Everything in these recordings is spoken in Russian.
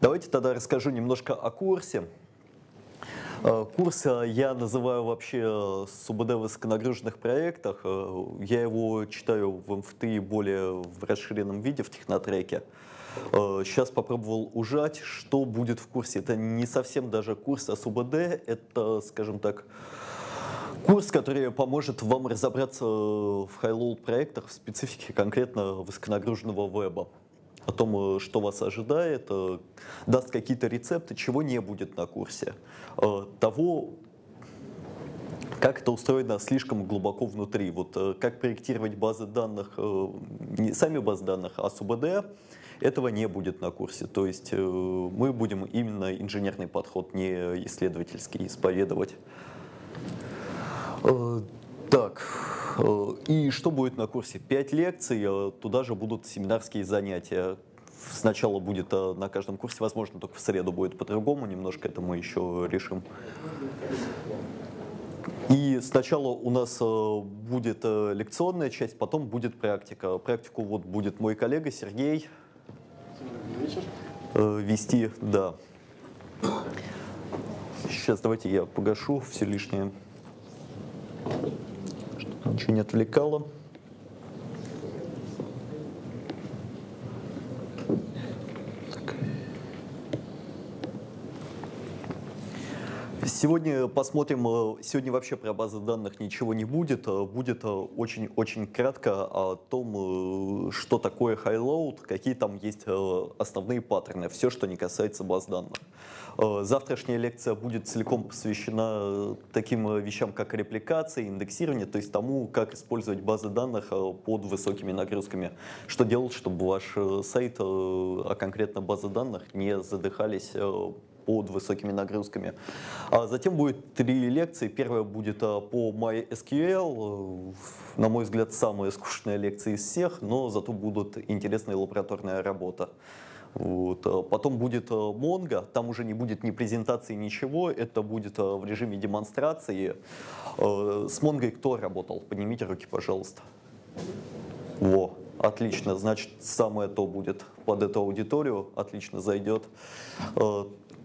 Давайте тогда расскажу немножко о курсе. Э, курс я называю вообще э, СУБД в высоконагруженных проектах. Э, я его читаю в МФТИ более в расширенном виде, в технотреке. Сейчас попробовал ужать, что будет в курсе. Это не совсем даже курс о СУБД, это, скажем так, курс, который поможет вам разобраться в highload проектах в специфике конкретно высоконагруженного веба о том, э, что вас ожидает, э, даст какие-то рецепты, чего не будет на курсе, э, того, как это устроено слишком глубоко внутри. Вот как проектировать базы данных, не сами базы данных, а СУБД, этого не будет на курсе. То есть мы будем именно инженерный подход, не исследовательский, исповедовать. Так, и что будет на курсе? Пять лекций, э, туда же будут семинарские занятия. Сначала будет э, на каждом курсе, возможно, только в среду будет по-другому, немножко это мы еще решим. И сначала у нас будет лекционная часть, потом будет практика. Практику вот будет мой коллега Сергей вести, да. Сейчас давайте я погашу все лишнее ничего не отвлекало. Сегодня посмотрим, э, сегодня вообще про базы данных ничего не будет, э, будет очень-очень э, кратко о том, что такое high-load, какие там есть основные паттерны, все, что не касается баз данных. Завтрашняя лекция будет целиком посвящена таким вещам, как репликация, индексирование, то есть тому, как использовать базы данных под высокими нагрузками. Что делать, чтобы ваш сайт, а конкретно базы данных, не задыхались под высокими нагрузками. А затем будет три лекции. Первая будет по MySQL. Э, на мой взгляд, самая скучная лекция из всех, но зато будут интересная лабораторная работа. Вот. А потом будет Mongo, там уже не будет ни презентации, ничего, это будет в режиме демонстрации. С Mongo кто работал? Поднимите руки, пожалуйста. Во, отлично, значит, самое то будет под эту аудиторию, отлично зайдет.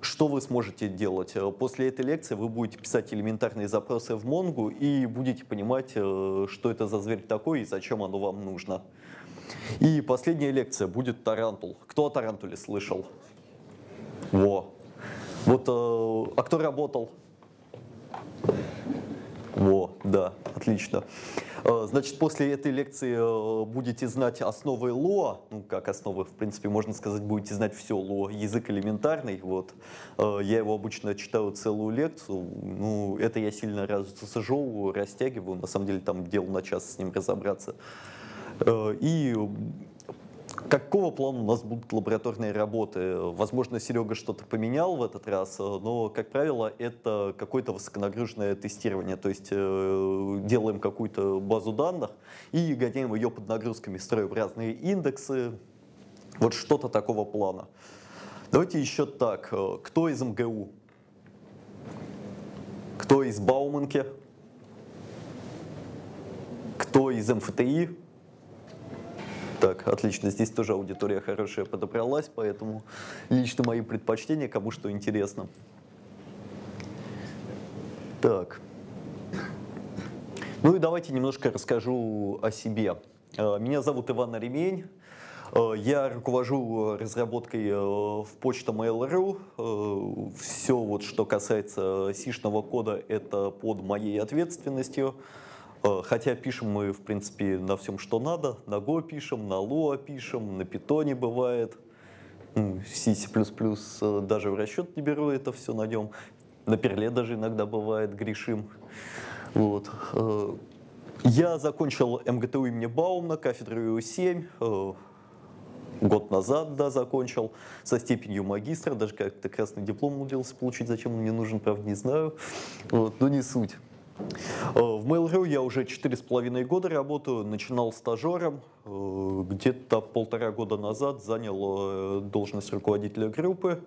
Что вы сможете делать? Э, после этой лекции вы будете писать элементарные запросы в Монгу и будете понимать, э, что это за зверь такой и зачем оно вам нужно. И последняя лекция будет Тарантул. Кто о Тарантуле слышал? Во. Вот, э, а кто работал? Во, да, отлично. Э, значит, после этой лекции э, будете знать основы ЛО, ну, как основы, в принципе, можно сказать, будете знать все ЛО, язык элементарный, вот. Э, я его обычно читаю целую лекцию, ну, это я сильно рассаживаю, растягиваю, на самом деле там дел на час с ним разобраться. И Какого плана у нас будут лабораторные работы? Возможно, Серега что-то поменял в этот раз, но, как правило, это какое-то высоконагруженное тестирование. То есть э, делаем какую-то базу данных и гоняем ее под нагрузками, строим разные индексы. Вот что-то такого плана. Давайте еще так. Кто из МГУ? Кто из Бауманки? Кто из МФТИ? Так, отлично. Здесь тоже аудитория хорошая подобралась, поэтому лично мои предпочтения, кому что интересно. Так. Ну и давайте немножко расскажу о себе. Э, меня зовут Иван Ремень. Э, я руковожу разработкой э, в почта Mail.ru. Все, вот, что касается сишного кода, это под моей ответственностью. Э, хотя пишем мы, в принципе, на всем, что надо. На Go пишем, на Lua пишем, на Python бывает. C++ э, даже в расчет не беру это все на нем. На Перле даже иногда бывает, грешим. Вот. Э, я закончил МГТУ имени Баумна, кафедру ИУ-7, год назад, да, закончил, со степенью магистра, даже как-то красный диплом умудрился получить, зачем он мне нужен, правда, не знаю, вот, но не суть. Э, в Mail.ru я уже четыре с половиной года работаю, начинал стажером, э, где-то полтора года назад занял э, должность руководителя группы,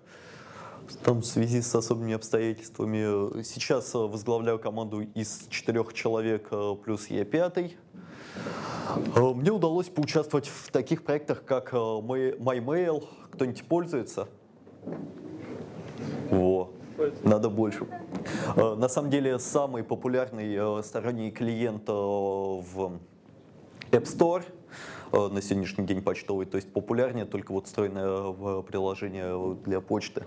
там в связи с особыми обстоятельствами. Сейчас возглавляю команду из четырех человек плюс я пятый. Мне удалось поучаствовать в таких проектах, как MyMail. Кто-нибудь пользуется? Во. Надо больше. Э, на самом деле, самый популярный э, сторонний клиент э, в App Store на сегодняшний день почтовый, то есть популярнее только вот встроенное приложение для почты.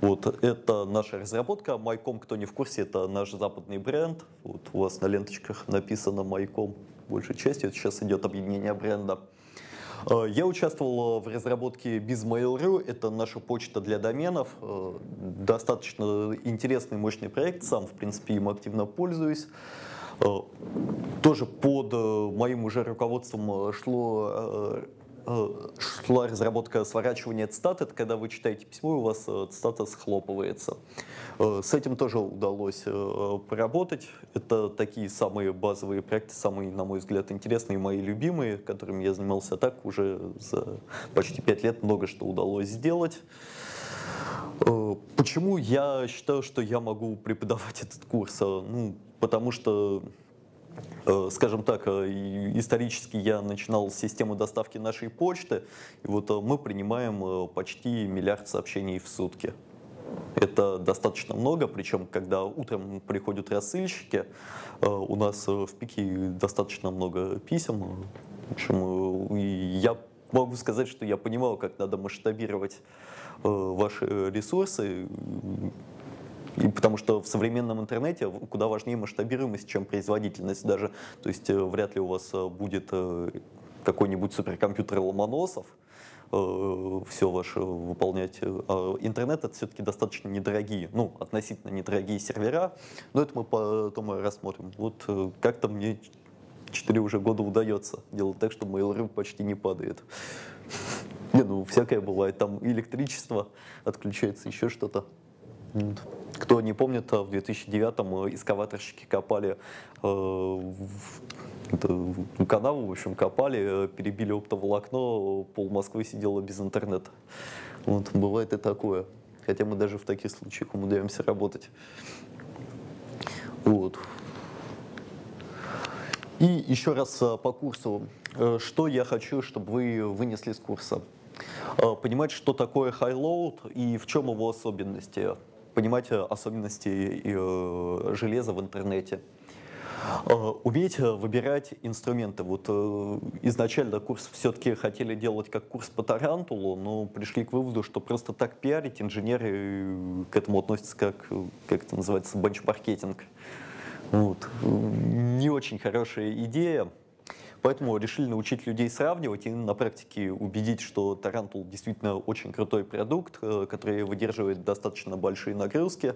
Вот это наша разработка. Майком, кто не в курсе, это наш западный бренд. Вот у вас на ленточках написано Майком большей частью. Это сейчас идет объединение бренда. Э, я участвовал в разработке BizMail.ru, это наша почта для доменов. Э, достаточно интересный, мощный проект, сам, в принципе, им активно пользуюсь. Э, тоже под моим уже руководством шло шла разработка сворачивания цитат. Это когда вы читаете письмо, и у вас цитата схлопывается. Э, с этим тоже удалось э, поработать. Это такие самые базовые проекты, самые, на мой взгляд, интересные, мои любимые, которыми я занимался так уже за почти пять лет. Много что удалось сделать. Э, почему я считаю, что я могу преподавать этот курс? Ну, потому что скажем так, исторически я начинал с системы доставки нашей почты, и вот мы принимаем почти миллиард сообщений в сутки. Это достаточно много, причем когда утром приходят рассыльщики, э, у нас в пике достаточно много писем. В общем, э, я могу сказать, что я понимаю, как надо масштабировать э, ваши ресурсы, и потому что в современном интернете куда важнее масштабируемость, чем производительность даже. То есть вряд ли у вас будет какой-нибудь суперкомпьютер Ломоносов, Э, все ваше выполнять. А интернет это все-таки достаточно недорогие, ну, относительно недорогие сервера, но это мы потом рассмотрим. Вот э, как-то мне 4 уже года удается делать так, что Mail.ru почти не падает. Не, ну, всякое бывает. Там электричество отключается, еще что-то. Кто не помнит, в 2009-м эскаваторщики копали э, канаву, в общем, копали, перебили оптоволокно, пол Москвы сидело без интернета. Вот, бывает и такое. Хотя мы даже в таких случаях умудряемся работать. Вот. И еще раз э, по курсу. Э, что я хочу, чтобы вы вынесли с курса? Э, понимать, что такое high-load и в чем его особенности. Понимать особенности железа в интернете. Э, уметь э, выбирать инструменты. Вот э, изначально курс все-таки хотели делать как курс по тарантулу, но пришли к выводу, что просто так пиарить инженеры к этому относятся как, как это называется, бенчмаркетинг. Вот. Не очень хорошая идея. Поэтому решили научить людей сравнивать и на практике убедить, что Тарантул действительно очень крутой продукт, который выдерживает достаточно большие нагрузки,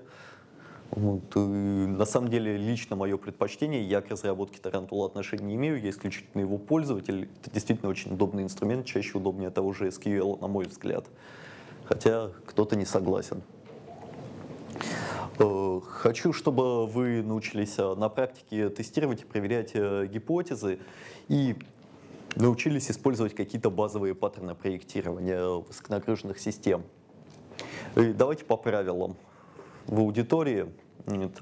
вот, и на самом деле, лично мое предпочтение, я к разработке Тарантула отношения не имею, я исключительно его пользователь. Это действительно очень удобный инструмент, чаще удобнее того же SQL, на мой взгляд. Хотя кто-то не согласен. Э, хочу, чтобы вы научились э, на практике тестировать и проверять э, гипотезы и научились использовать какие-то базовые паттерны проектирования высоконагруженных систем. И давайте по правилам в аудитории. Нет.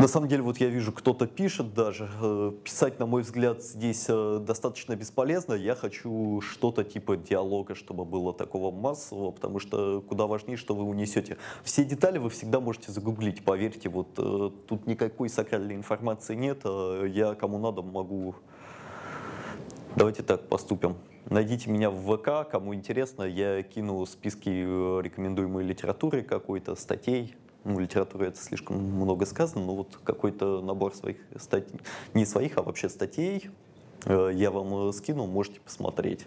На самом деле, вот я вижу, кто-то пишет даже. Э, писать, на мой взгляд, здесь э, достаточно бесполезно. Я хочу что-то типа диалога, чтобы было такого массового, потому что куда важнее, что вы унесете. Все детали вы всегда можете загуглить, поверьте. Вот э, тут никакой сакральной информации нет. Я кому надо могу... Давайте так поступим. Найдите меня в ВК, кому интересно, я кину списки рекомендуемой литературы какой-то, статей. Ну, литература это слишком много сказано, но вот какой-то набор своих статей, не своих, а вообще статей э, я вам э, скину, можете посмотреть.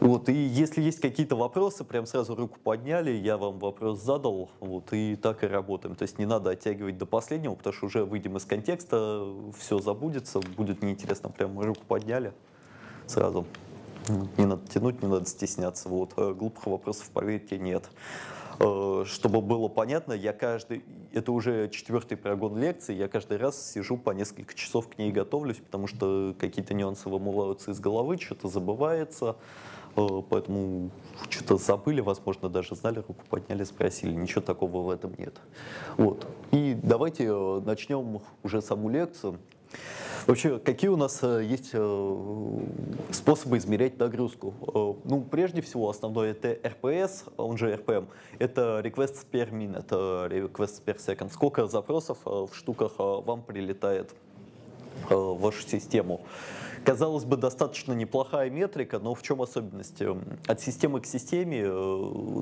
Вот, и если есть какие-то вопросы, прям сразу руку подняли, я вам вопрос задал, вот, и так и работаем. То есть не надо оттягивать до последнего, потому что уже выйдем из контекста, все забудется, будет неинтересно, прям руку подняли сразу. Не надо тянуть, не надо стесняться. Вот. Э, глупых вопросов, поверьте, нет. Э, чтобы было понятно, я каждый, это уже четвертый прогон лекции, я каждый раз сижу по несколько часов к ней готовлюсь, потому что какие-то нюансы вымываются из головы, что-то забывается, э, поэтому что-то забыли, возможно, даже знали, руку подняли, спросили, ничего такого в этом нет. Вот. И давайте начнем уже саму лекцию. Вообще, какие у нас э, есть э, способы измерять нагрузку? Э, ну, прежде всего, основной это RPS, он же RPM, это requests per minute, requests per second. Сколько запросов в штуках вам прилетает в вашу систему? Казалось бы, достаточно неплохая метрика, но в чем особенность? От системы к системе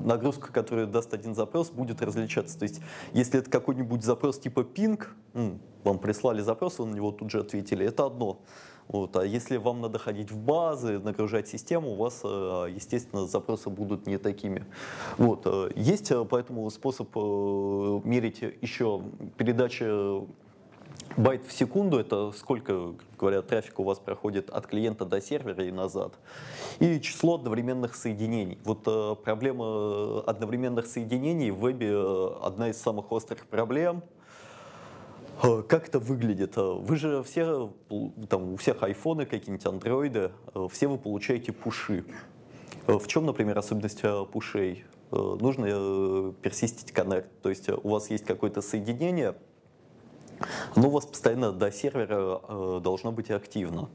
нагрузка, которую даст один запрос, будет различаться. То есть, если это какой-нибудь запрос типа ping, вам прислали запрос, вы на него тут же ответили, это одно. Вот. А если вам надо ходить в базы, нагружать систему, у вас, э, естественно, запросы будут не такими. Вот. Э, есть э, поэтому способ мерить еще передачи байт в секунду, это сколько, говорят, трафика у вас проходит от клиента до сервера и назад. И число одновременных соединений. Вот проблема одновременных соединений в вебе одна из самых острых проблем – Э, как это выглядит? Э, вы же все, там, у всех айфоны, какие-нибудь андроиды, э, все вы получаете пуши. В чем, например, особенность пушей? Нужно персистить коннект, то есть у вас есть какое-то соединение, но у вас постоянно до сервера должно быть активно.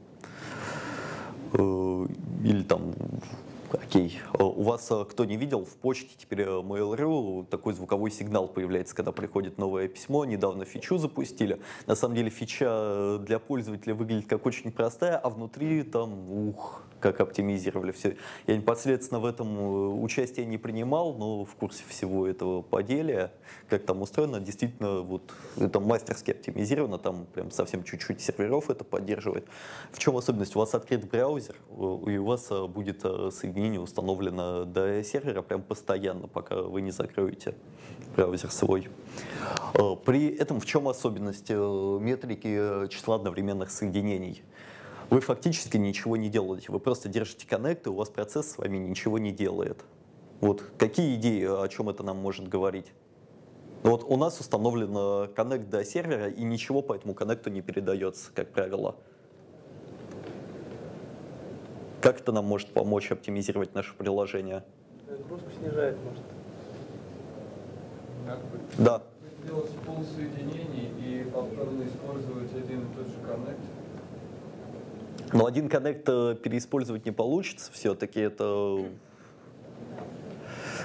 Или там Окей. Э, у вас, э, кто не видел, в почте теперь э, Mail.ru такой звуковой сигнал появляется, когда приходит новое письмо. Недавно фичу запустили. На самом деле фича для пользователя выглядит как очень простая, а внутри там, ух, как оптимизировали все. Я непосредственно в этом участие не принимал, но в курсе всего этого поделия, как там устроено, действительно, вот это мастерски оптимизировано, там прям совсем чуть-чуть серверов это поддерживает. В чем особенность? У вас открыт браузер, и у вас будет соединение установлено до сервера прям постоянно, пока вы не закроете браузер свой. Э, при этом в чем особенность э, метрики числа одновременных соединений? Вы фактически ничего не делаете, вы просто держите коннект, и у вас процесс с вами ничего не делает. Вот какие идеи, о чем это нам может говорить? Вот у нас установлен коннект до сервера, и ничего по этому коннекту не передается, как правило. Как это нам может помочь оптимизировать наше приложение? Нагрузку снижает, может. Да. Делать пол соединений и повторно использовать один и тот же коннект. Но один коннект э, переиспользовать не получится, все-таки это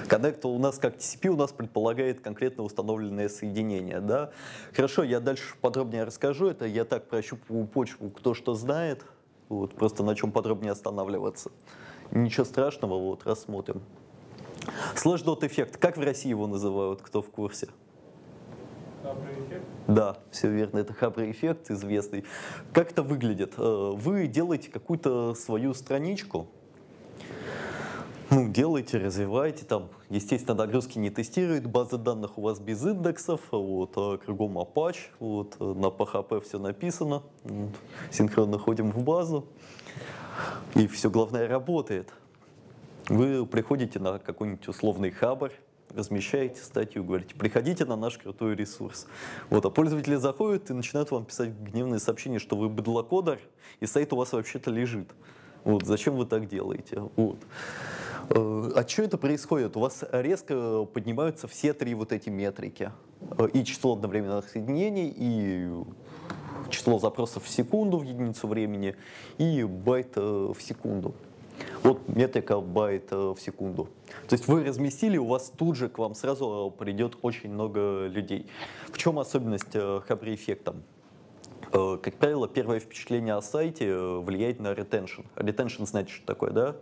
Коннект у нас как TCP у нас предполагает конкретно установленное соединение. Да? Хорошо, я дальше подробнее расскажу. Это я так прощупываю почву, кто что знает. Вот, просто на чем подробнее останавливаться. Ничего страшного, вот, рассмотрим. Слэш-дот эффект. Как в России его называют, кто в курсе? Да, все верно, это хабрый эффект известный. Как это выглядит? Э, вы делаете какую-то свою страничку, ну, делайте, развивайте, там, естественно, нагрузки не тестирует, базы данных у вас без индексов, вот, а кругом Apache, вот, на PHP все написано, вот, синхронно ходим в базу, и все главное работает. Вы приходите на какой-нибудь условный хабр, размещаете статью, говорите, приходите на наш крутой ресурс. Вот, а пользователи заходят и начинают вам писать гневные сообщения, что вы бедлокодер, и сайт у вас вообще-то лежит. Вот, зачем вы так делаете? Вот. Э, а что это происходит? У вас резко поднимаются все три вот эти метрики. Э, и число одновременных соединений, и число запросов в секунду в единицу времени, и байт э, в секунду. Вот метрика байт в секунду. То есть вы разместили, у вас тут же к вам сразу придет очень много людей. В чем особенность хабраэффекта? Как правило, первое впечатление о сайте влияет на retention. Retention знаете, что такое, да?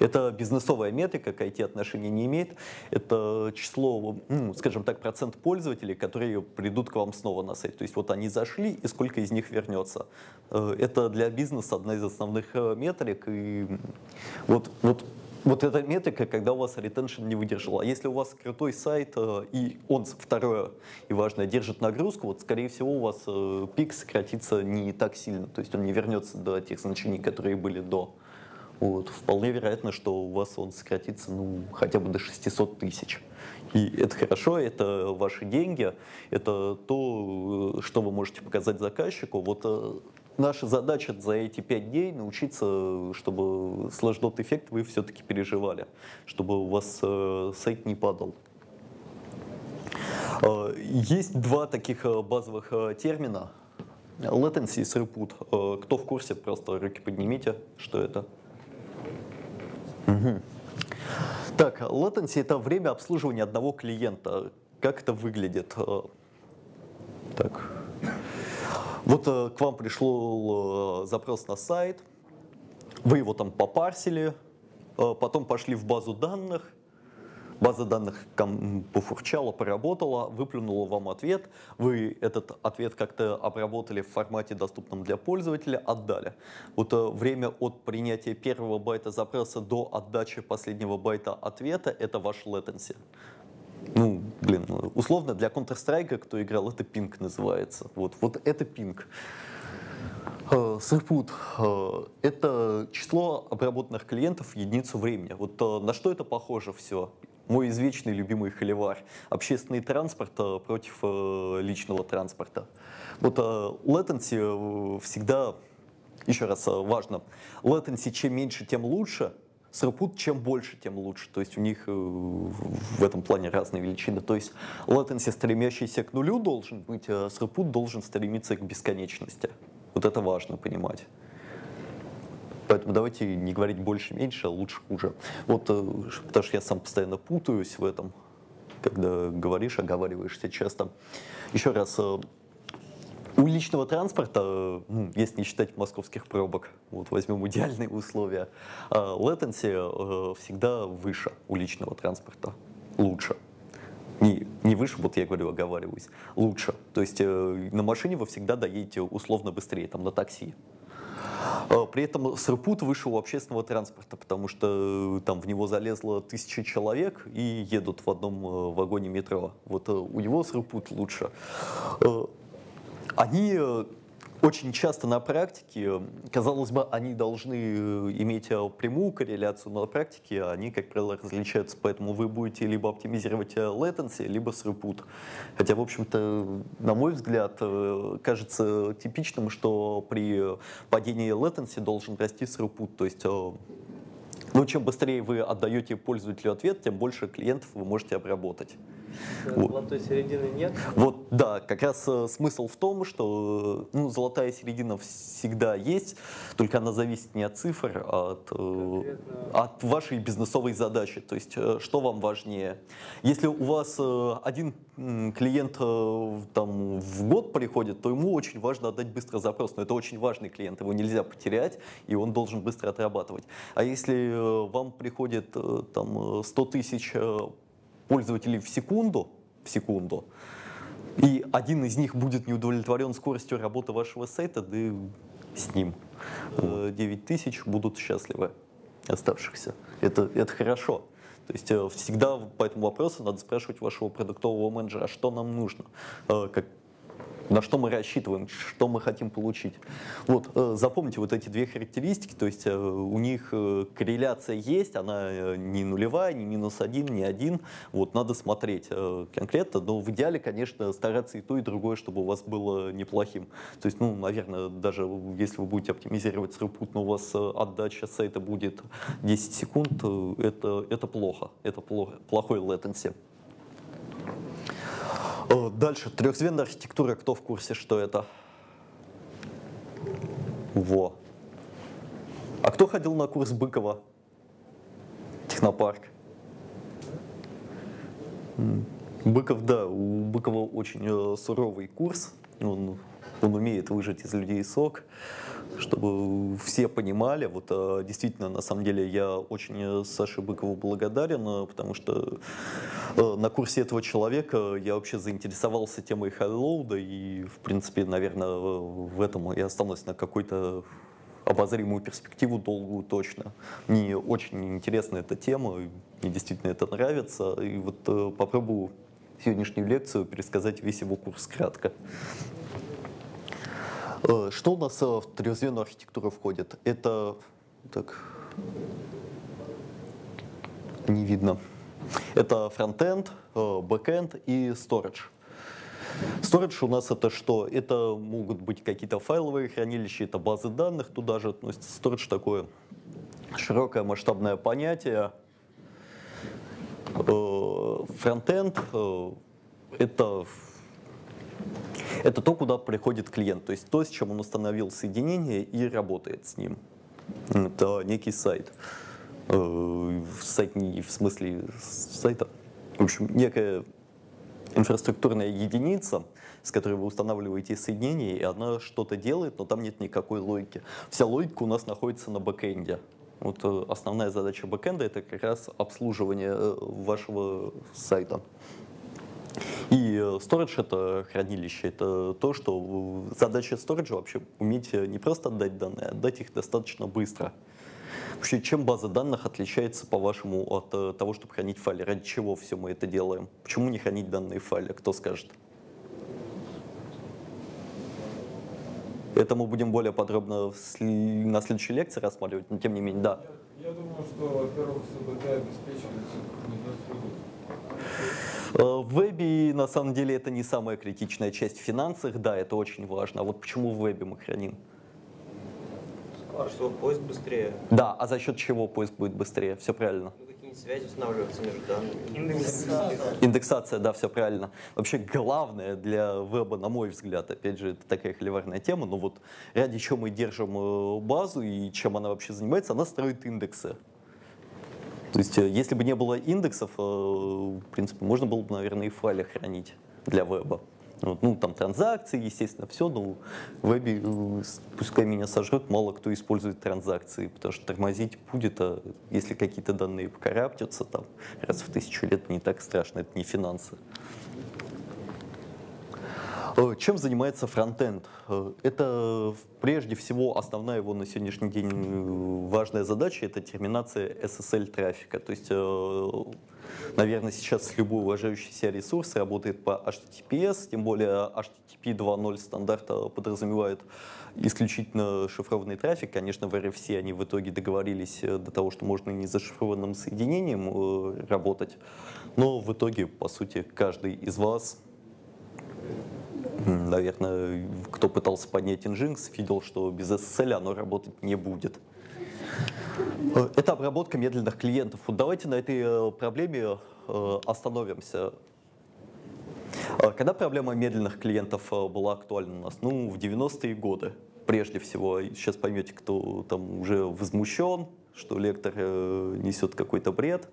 Это бизнесовая метрика, к IT отношения не имеет. Это число, ну, скажем так, процент пользователей, которые придут к вам снова на сайт. То есть вот они зашли, и сколько из них вернется. Э, это для бизнеса одна из основных э, метрик. И вот, вот вот эта метрика, когда у вас ретеншн не выдержал. А если у вас крутой сайт, э, и он, второе и важное, держит нагрузку, вот, скорее всего, у вас пик сократится не так сильно. То есть он не вернется до тех значений, которые были до. Вот. Вполне вероятно, что у вас он сократится ну, хотя бы до 600 тысяч. И это хорошо, это ваши деньги, это то, что вы можете показать заказчику. Вот э, наша задача за эти пять дней научиться, чтобы сложнот эффект вы все-таки переживали, чтобы у вас э, сайт не падал. Э, есть два таких базовых термина latency и throughput. Э, кто в курсе, просто руки поднимите, что это. Угу. Так, latency это время обслуживания одного клиента. Как это выглядит? Э, так. Вот э, к вам пришел запрос на сайт, вы его там попарсили, потом пошли в базу данных, база данных пофурчала, поработала, выплюнула вам ответ, вы этот ответ как-то обработали в формате, доступном для пользователя, отдали. Вот э, время от принятия первого байта запроса до отдачи последнего байта ответа — это ваш latency. Ну, блин, условно для Counter-Strike, кто играл, это пинг называется. Вот, вот это пинг. Throughput э, — это число обработанных клиентов в единицу времени. Вот э, на что это похоже все? Мой извечный любимый холивар. Общественный транспорт э, против э, личного транспорта. Вот э, latency всегда, еще раз важно, latency чем меньше, тем лучше, Throughput чем больше, тем лучше. То есть у них в этом плане разные величины. То есть latency, стремящийся к нулю, должен быть, а throughput должен стремиться к бесконечности. Вот это важно понимать. Поэтому давайте не говорить больше, меньше, а лучше, хуже. Вот, э, потому что я сам постоянно путаюсь в этом, когда говоришь, оговариваешься часто. Еще раз, э, у личного транспорта, ну, если не считать московских пробок, вот возьмем идеальные условия, latency э, всегда выше у личного транспорта, лучше. Не, не выше, вот я говорю, оговариваюсь, лучше. То есть на машине вы всегда доедете условно быстрее, там на такси. А, при этом Српут вышел у общественного транспорта, потому что э, там в него залезло тысячи человек и едут в одном э, вагоне метро. Вот э, у него Српут лучше. Они очень часто на практике, казалось бы, они должны э, иметь э, прямую корреляцию, но на практике они, как правило, различаются, поэтому вы будете либо оптимизировать э, latency, либо throughput. Хотя, в общем-то, на мой взгляд, кажется типичным, что при падении latency должен расти throughput, то есть ну, чем быстрее вы отдаете пользователю ответ, тем больше клиентов вы можете обработать. Вот. Золотой середины нет? Вот, да, как раз э, смысл в том, что э, ну, золотая середина всегда есть, только она зависит не от цифр, а от, э, от вашей бизнесовой задачи. То есть, э, что вам важнее? Если у вас э, один клиент э, там, в год приходит, то ему очень важно отдать быстро запрос. Но это очень важный клиент, его нельзя потерять, и он должен быстро отрабатывать. А если э, вам приходит э, там, 100 тысяч пользователей в секунду, в секунду, и один из них будет не удовлетворен скоростью работы вашего сайта, да и с ним 9 тысяч будут счастливы оставшихся. Это, это хорошо. То есть э, всегда по этому вопросу надо спрашивать вашего продуктового менеджера, а что нам нужно, э, как, на что мы рассчитываем, что мы хотим получить. Вот, э, запомните вот эти две характеристики, то есть э, у них э, корреляция есть, она не нулевая, не минус один, не один, вот, надо смотреть конкретно, но в идеале, конечно, стараться и то, и другое, чтобы у вас было неплохим. То есть, ну, наверное, даже если вы будете оптимизировать throughput, но у вас отдача сайта будет 10 секунд, это, это плохо, это плохо, плохой latency. Э, дальше, трехзвенная архитектура, кто в курсе, что это? Во. А кто ходил на курс Быкова? Технопарк. Быков, да, у Быкова очень э, суровый курс. Он, он умеет выжать из людей сок чтобы все понимали, вот а, действительно, на самом деле, я очень Саше Быкову благодарен, а, потому что на курсе этого человека я вообще заинтересовался темой хайлоуда, и, в принципе, наверное, в этом я останусь на какой-то обозримую перспективу долгую точно. Мне очень интересна эта тема, мне действительно это нравится, и вот э, попробую сегодняшнюю лекцию пересказать весь его курс кратко. Э, что у нас э, в трехзвенную архитектуру входит? Это так не видно. Это фронтенд, э, бэкенд и storage. Storage у нас это что? Это могут быть какие-то файловые хранилища, это базы данных, туда же относится storage такое широкое масштабное понятие. Фронтенд это Это то, куда приходит клиент, то есть то, с чем он установил соединение и работает с ним. Это некий сайт. Э, сайт не в смысле сайта. В общем, некая инфраструктурная единица, с которой вы устанавливаете соединение, и она что-то делает, но там нет никакой логики. Вся логика у нас находится на бэкэнде. Вот э, основная задача бэкэнда это как раз обслуживание э, вашего сайта. И storage э, это хранилище, это то, что задача storage вообще уметь не просто отдать данные, а отдать их достаточно быстро. Вообще, чем база данных отличается, по-вашему, от того, чтобы хранить файлы? Ради чего все мы это делаем? Почему не хранить данные файлы? Кто скажет? Это мы будем более подробно на следующей лекции рассматривать, но тем не менее, да. Я, думаю, что, во-первых, СБТ обеспечивает э, в вебе, на самом деле, это не самая критичная часть в финансах, да, это очень важно. А вот почему в вебе мы храним? Сказал, что поиск быстрее. Да, а за счет чего поиск будет быстрее? Все правильно. Ну, какие-нибудь связи устанавливаются между данными. Индексация. Индексация, да, все правильно. Вообще главное для веба, на мой взгляд, опять же, это такая холиварная тема, но вот ради чего мы держим э, базу и чем она вообще занимается, она строит индексы. То есть, э, если бы не было индексов, э, в принципе, можно было бы, наверное, и файлы хранить для веба. Ну, там транзакции, естественно, все, но в вебе, э, пускай меня сожрут, мало кто использует транзакции, потому что тормозить будет, а если какие-то данные покараптятся, там, раз в тысячу лет не так страшно, это не финансы. Э, чем занимается фронтенд? Э, это прежде всего основная его на сегодняшний день важная задача, это терминация SSL трафика. То есть Наверное, сейчас любой уважающийся ресурс работает по HTTPS, тем более HTTP 2.0 стандарта подразумевает исключительно шифрованный трафик. Конечно, в RFC они в итоге договорились э, до того, что можно и не зашифрованным соединением э, работать. Но в итоге, по сути, каждый из вас наверное, кто пытался поднять Nginx, видел, что без SSL оно работать не будет. Э, это обработка медленных клиентов. Вот давайте на этой э, проблеме э, остановимся. Когда проблема медленных клиентов была актуальна у нас? Ну, в 90-е годы, прежде всего. Сейчас поймете, кто там уже возмущен, что лектор несет какой-то бред.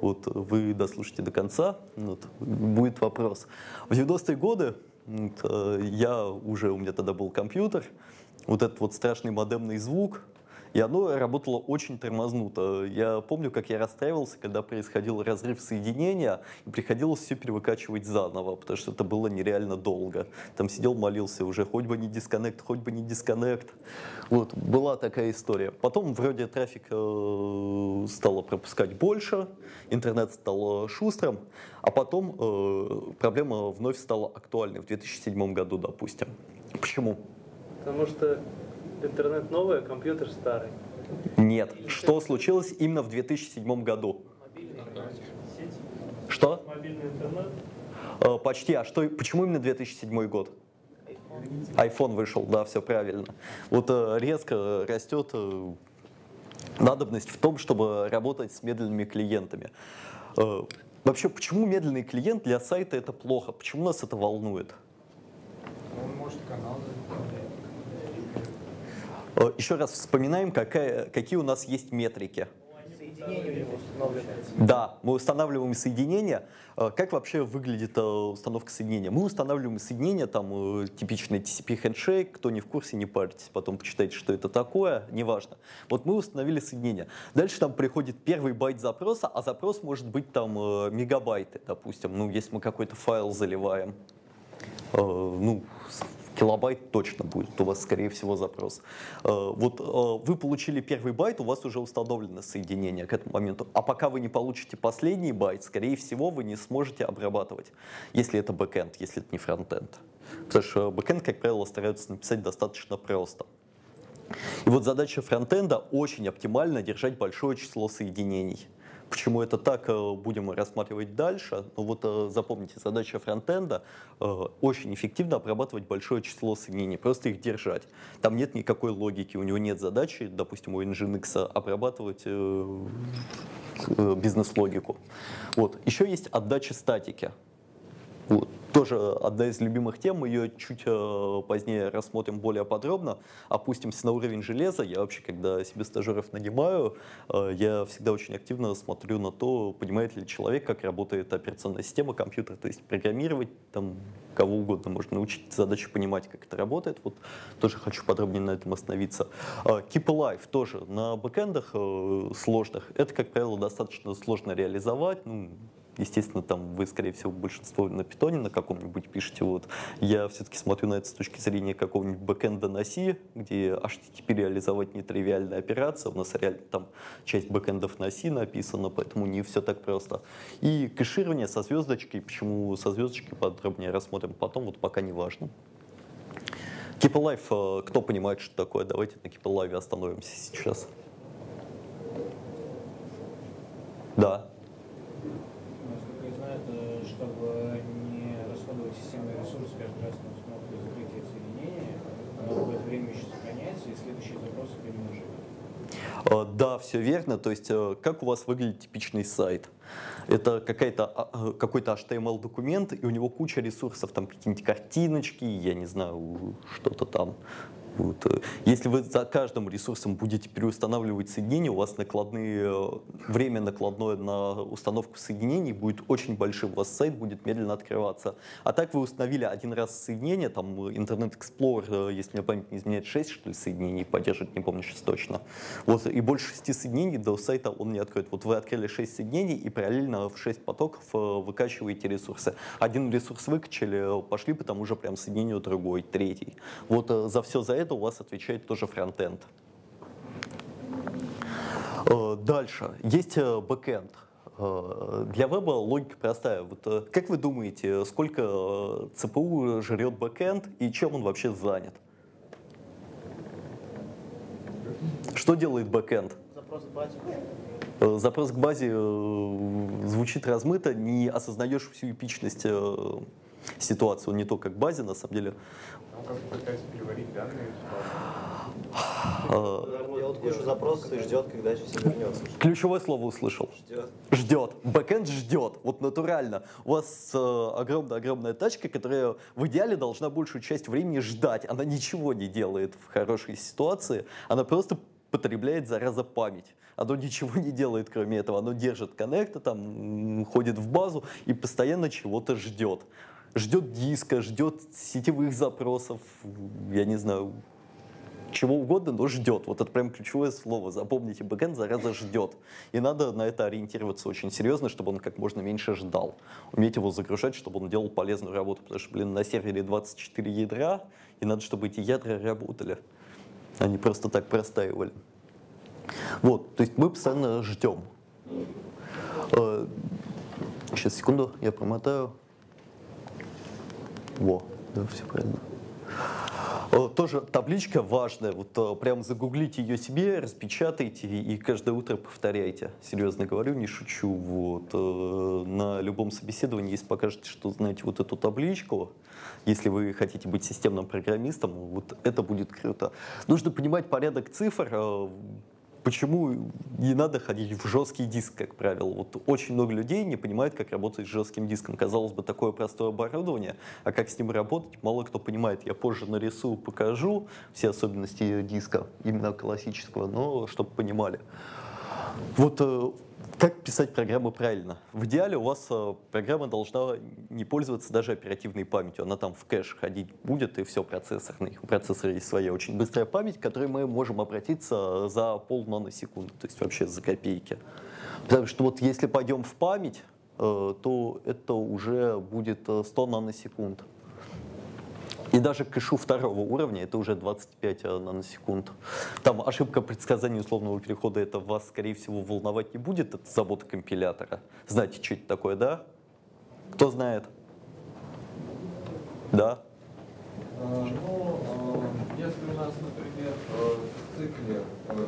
Вот вы дослушайте до конца, вот, будет вопрос. В 90-е годы я уже, у меня тогда был компьютер, вот этот вот страшный модемный звук, и оно работало очень тормознуто. Я помню, как я расстраивался, когда происходил разрыв соединения, и приходилось все перевыкачивать заново, потому что это было нереально долго. Там сидел, молился уже, хоть бы не дисконнект, хоть бы не дисконнект. Вот, была такая история. Потом вроде трафик э, стало пропускать больше, интернет стал шустрым, а потом э, проблема вновь стала актуальной в 2007 году, допустим. Почему? Потому что Интернет новый, а компьютер старый. Нет. Что случилось именно в 2007 году? Что? Мобильный интернет. Э, почти. А что, почему именно 2007 год? iPhone вышел, да, все правильно. Вот э, резко растет э, надобность в том, чтобы работать с медленными клиентами. Вообще, почему медленный клиент для сайта это плохо? Почему нас это волнует? Он может канал Э, Еще раз вспоминаем, какая, какие у нас есть метрики. Да, мы устанавливаем соединение. Э, как вообще выглядит э, установка соединения? Мы устанавливаем соединение, там типичный TCP handshake, кто не в курсе, не парьтесь, потом почитайте, что это такое, неважно. Вот мы установили соединение. Дальше там приходит первый байт запроса, а запрос может быть там мегабайты, допустим, ну, если мы какой-то файл заливаем. Ну, килобайт точно будет у вас, скорее всего, запрос. Э, вот э, вы получили первый байт, у вас уже установлено соединение к этому моменту. А пока вы не получите последний байт, скорее всего, вы не сможете обрабатывать, если это бэкэнд, если это не фронтенд. Потому что бэкэнд, как правило, стараются написать достаточно просто. И вот задача фронтенда очень оптимально держать большое число соединений. Почему это так, э, будем рассматривать дальше. Но вот э, запомните, задача фронтенда э, очень эффективно обрабатывать большое число соединений, просто их держать. Там нет никакой логики, у него нет задачи, допустим, у Nginx обрабатывать бизнес-логику. Вот. Еще есть отдача статики. Вот. тоже одна из любимых тем, мы ее чуть э, позднее рассмотрим более подробно. Опустимся на уровень железа. Я вообще, когда себе стажеров нанимаю, э, я всегда очень активно смотрю на то, понимает ли человек, как работает операционная система компьютера, то есть программировать там кого угодно можно научить задачу понимать, как это работает. Вот тоже хочу подробнее на этом остановиться. Э, Keep Alive тоже на бэкэндах э, сложных. Это, как правило, достаточно сложно реализовать. Ну, Естественно, там вы, скорее всего, большинство на питоне на каком-нибудь пишете. Вот. Я все-таки смотрю на это с точки зрения какого-нибудь бэкэнда на C, где HTTP реализовать нетривиальная операция. У нас реально там часть бэкэндов на C написана, поэтому не все так просто. И кэширование со звездочкой. Почему со звездочкой подробнее рассмотрим потом, вот пока не важно. Keep Alive, э, кто понимает, что такое? Давайте на Keep Alive остановимся сейчас. Да. чтобы не расходовать системные ресурсы каждый раз на установку и закрытие соединения, оно в это время еще сохраняется, и следующие запросы по нему живут. Да, все верно. То есть, э, как у вас выглядит типичный сайт? Это а, э, какой-то HTML-документ, и у него куча ресурсов, там какие-нибудь картиночки, я не знаю, что-то там, вот. Э, если вы за каждым ресурсом будете переустанавливать соединение, у вас накладные, э, время накладное на установку соединений будет очень большим, у вас сайт будет медленно открываться. А так вы установили один раз соединение, там Internet Explorer, э, если мне память не изменяет, 6 что ли соединений поддерживает, не помню сейчас точно. Вот, и больше 6 соединений до сайта он не откроет. Вот вы открыли 6 соединений и параллельно в 6 потоков выкачиваете ресурсы. Один ресурс выкачали, пошли, потому уже прям соединению другой, третий. Вот за все за это у вас отвечает тоже фронтенд. Э, дальше. Есть э, бэкенд. Э, для веба логика простая. Вот как вы думаете, сколько ЦПУ жрет бэкенд и чем он вообще занят? Что делает бэкенд? Запрос к базе. Запрос к базе звучит размыто, не осознаешь всю эпичность ситуации. Он не только к базе, на самом деле, как пытается переварить данные? Делает кучу запросов и ждет, когда все вернется. Ключевое слово услышал. Ждет. Ждет. Бэкэнд ждет. Вот натурально. У вас э, огромная-огромная тачка, которая в идеале должна большую часть времени ждать. Она ничего не делает в хорошей ситуации. Она просто потребляет, зараза, память. Оно ничего не делает, кроме этого. Оно держит коннекта, там, ходит в базу и постоянно чего-то ждет ждет диска, ждет сетевых запросов, я не знаю, чего угодно, но ждет. Вот это прям ключевое слово. Запомните, бэкэнд зараза ждет. И надо на это ориентироваться очень серьезно, чтобы он как можно меньше ждал. Уметь его загружать, чтобы он делал полезную работу. Потому что, блин, на сервере 24 ядра, и надо, чтобы эти ядра работали. Они просто так простаивали. Вот, то есть мы постоянно ждем. Сейчас, э, секунду, я промотаю. Во, да, все правильно. Тоже табличка важная, вот э, прям загуглите ее себе, распечатайте и каждое утро повторяйте. Серьезно говорю, не шучу. Вот. Э, на любом собеседовании, если покажете, что знаете вот эту табличку, если вы хотите быть системным программистом, вот это будет круто. Нужно понимать порядок цифр, э, почему не надо ходить в жесткий диск, как правило. Вот очень много людей не понимают, как работать с жестким диском. Казалось бы, такое простое оборудование, а как с ним работать, мало кто понимает. Я позже нарисую, покажу все особенности диска, именно классического, но чтобы понимали. Вот э, как писать программу правильно? В идеале у вас э, программа должна не пользоваться даже оперативной памятью. Она там в кэш ходить будет, и все процессорный. У процессора есть своя очень быстрая память, к которой мы можем обратиться за пол наносекунды, то есть вообще за копейки. Потому что вот если пойдем в память, э, то это уже будет 100 э, наносекунд. И даже кэшу второго уровня это уже 25 э, наносекунд. Там ошибка предсказания условного перехода, это вас, скорее всего, волновать не будет, это забота компилятора. Знаете, что это такое, да? Кто знает? Да? А, ну, а, если у нас, например, э, в цикле э,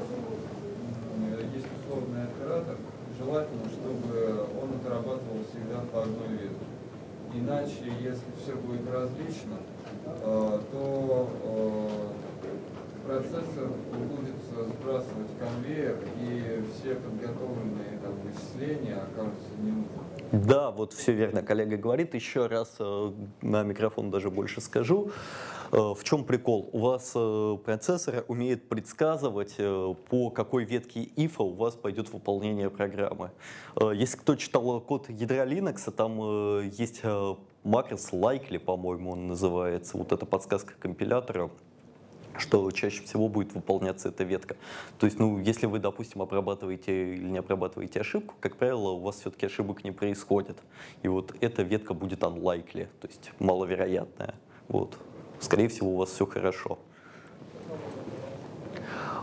есть условный оператор, желательно, чтобы он отрабатывал всегда по одной ветке. Иначе, если все будет различно, то э, процессор будет сбрасывать конвейер, и все подготовленные там, вычисления окажутся ненужными. Да, вот все верно коллега говорит. Еще раз э, на микрофон даже больше скажу. Э, в чем прикол? У вас э, процессор умеет предсказывать, по какой ветке ифа у вас пойдет выполнение программы. Если кто читал код ядра Linux, там есть макрос likely, по-моему, он называется. Вот эта подсказка компилятора что чаще всего будет выполняться эта ветка. То есть, ну, если вы, допустим, обрабатываете или не обрабатываете ошибку, как правило, у вас все-таки ошибок не происходит. И вот эта ветка будет unlikely, то есть маловероятная. Вот. Скорее всего, у вас все хорошо.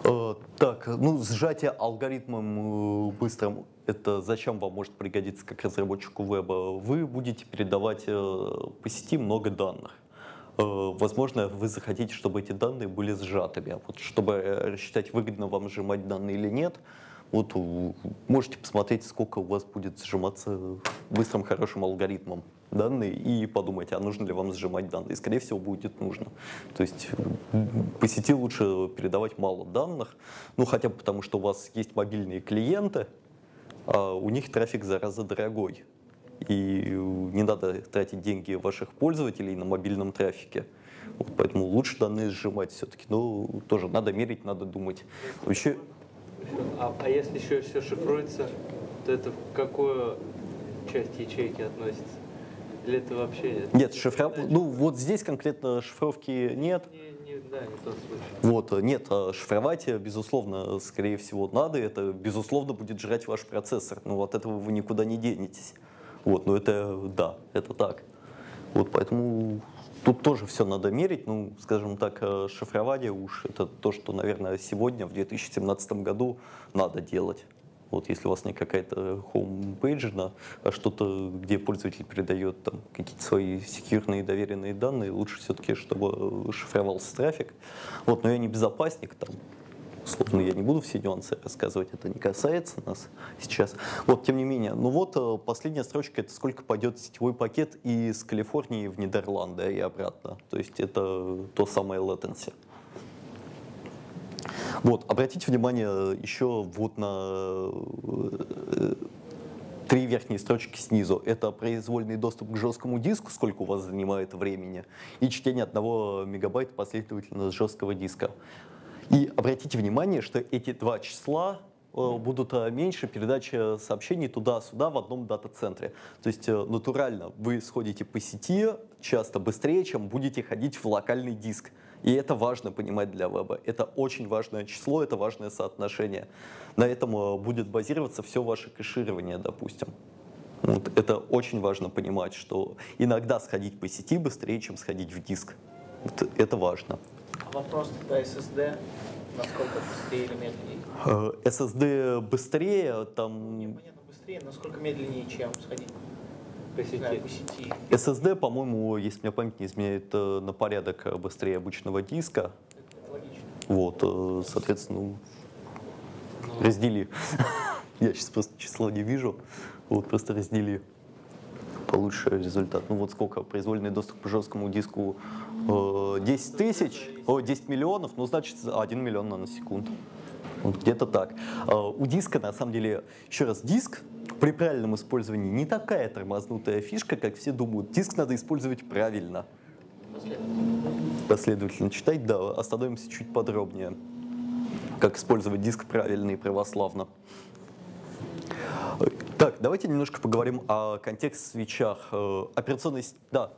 Э, так, ну, сжатие алгоритмом э, быстрым, это зачем вам может пригодиться как разработчику веба? Вы будете передавать э, по сети много данных. Возможно, вы захотите, чтобы эти данные были сжатыми. Вот, чтобы рассчитать, выгодно вам сжимать данные или нет, вот можете посмотреть, сколько у вас будет сжиматься быстрым, хорошим алгоритмом данные и подумать, а нужно ли вам сжимать данные. Скорее всего, будет нужно. То есть по сети лучше передавать мало данных, ну хотя бы потому, что у вас есть мобильные клиенты, а у них трафик зараза дорогой и не надо тратить деньги ваших пользователей на мобильном трафике. Вот поэтому лучше данные сжимать все-таки. Но тоже надо мерить, надо думать. Вообще... А, а если еще все шифруется, то это в какую часть ячейки относится? Или это вообще нет? Нет, шифров... ну вот здесь конкретно шифровки нет. Не, не, да, не тот случай. Вот, нет, а шифровать, безусловно, скорее всего, надо. Это, безусловно, будет жрать ваш процессор. Но от этого вы никуда не денетесь. Вот, но это, да, это так. Вот, поэтому тут тоже все надо мерить. Ну, скажем так, э, шифрование уж это то, что, наверное, сегодня, в 2017 году надо делать. Вот если у вас не какая-то хоум-пейджина, а что-то, где пользователь передает там какие-то свои секьюрные доверенные данные, лучше все-таки, чтобы шифровался трафик. Вот, но я не безопасник, там, Условно, я не буду все нюансы рассказывать, это не касается нас сейчас. Вот, тем не менее, ну вот э, последняя строчка, это сколько пойдет сетевой пакет из Калифорнии в Нидерланды и обратно. То есть это то самое latency. Вот, обратите внимание еще вот на э, три верхние строчки снизу. Это произвольный доступ к жесткому диску, сколько у вас занимает времени, и чтение одного мегабайта последовательно с жесткого диска. И обратите внимание, что эти два числа э, будут э, меньше передачи сообщений туда-сюда в одном дата-центре. То есть э, натурально вы сходите по сети часто быстрее, чем будете ходить в локальный диск. И это важно понимать для веба. Это очень важное число, это важное соотношение. На этом будет базироваться все ваше кэширование, допустим. Вот это очень важно понимать, что иногда сходить по сети быстрее, чем сходить в диск. Вот это важно. Вопрос тогда SSD, насколько быстрее или медленнее? SSD быстрее, там... Не, понятно, быстрее, но сколько медленнее, чем сходить по сети. Да, по сети. SSD, по-моему, если меня память не изменяет, э, на порядок быстрее обычного диска. Это логично. Вот, э, соответственно, ну, раздели. Я сейчас просто число не вижу. Вот, просто раздели получше результат. Ну вот сколько произвольный доступ к жесткому диску 10 э, тысяч, о, 10 миллионов, ну значит 1 миллион наносекунд. Вот где-то так. У диска, на самом деле, еще раз, диск при правильном использовании не такая тормознутая фишка, как все думают. Диск надо использовать правильно. Последовательно читать, да, остановимся чуть подробнее. Как использовать диск правильно и православно. Так, давайте немножко поговорим о контекст-свечах. Э, Операционной... Да.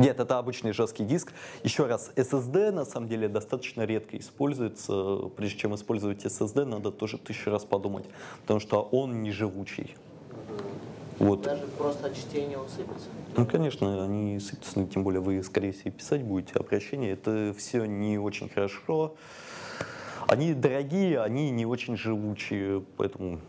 Нет, это обычный жесткий диск. Еще раз, SSD на самом деле достаточно редко используется. Прежде чем использовать SSD, надо тоже тысячу раз подумать, потому что он не живучий. Вот. Даже просто от чтения он сыпется? Ну, конечно, они сыпятся, тем более вы, скорее всего, писать будете обращения. Это все не очень хорошо. Они дорогие, они не очень живучие, поэтому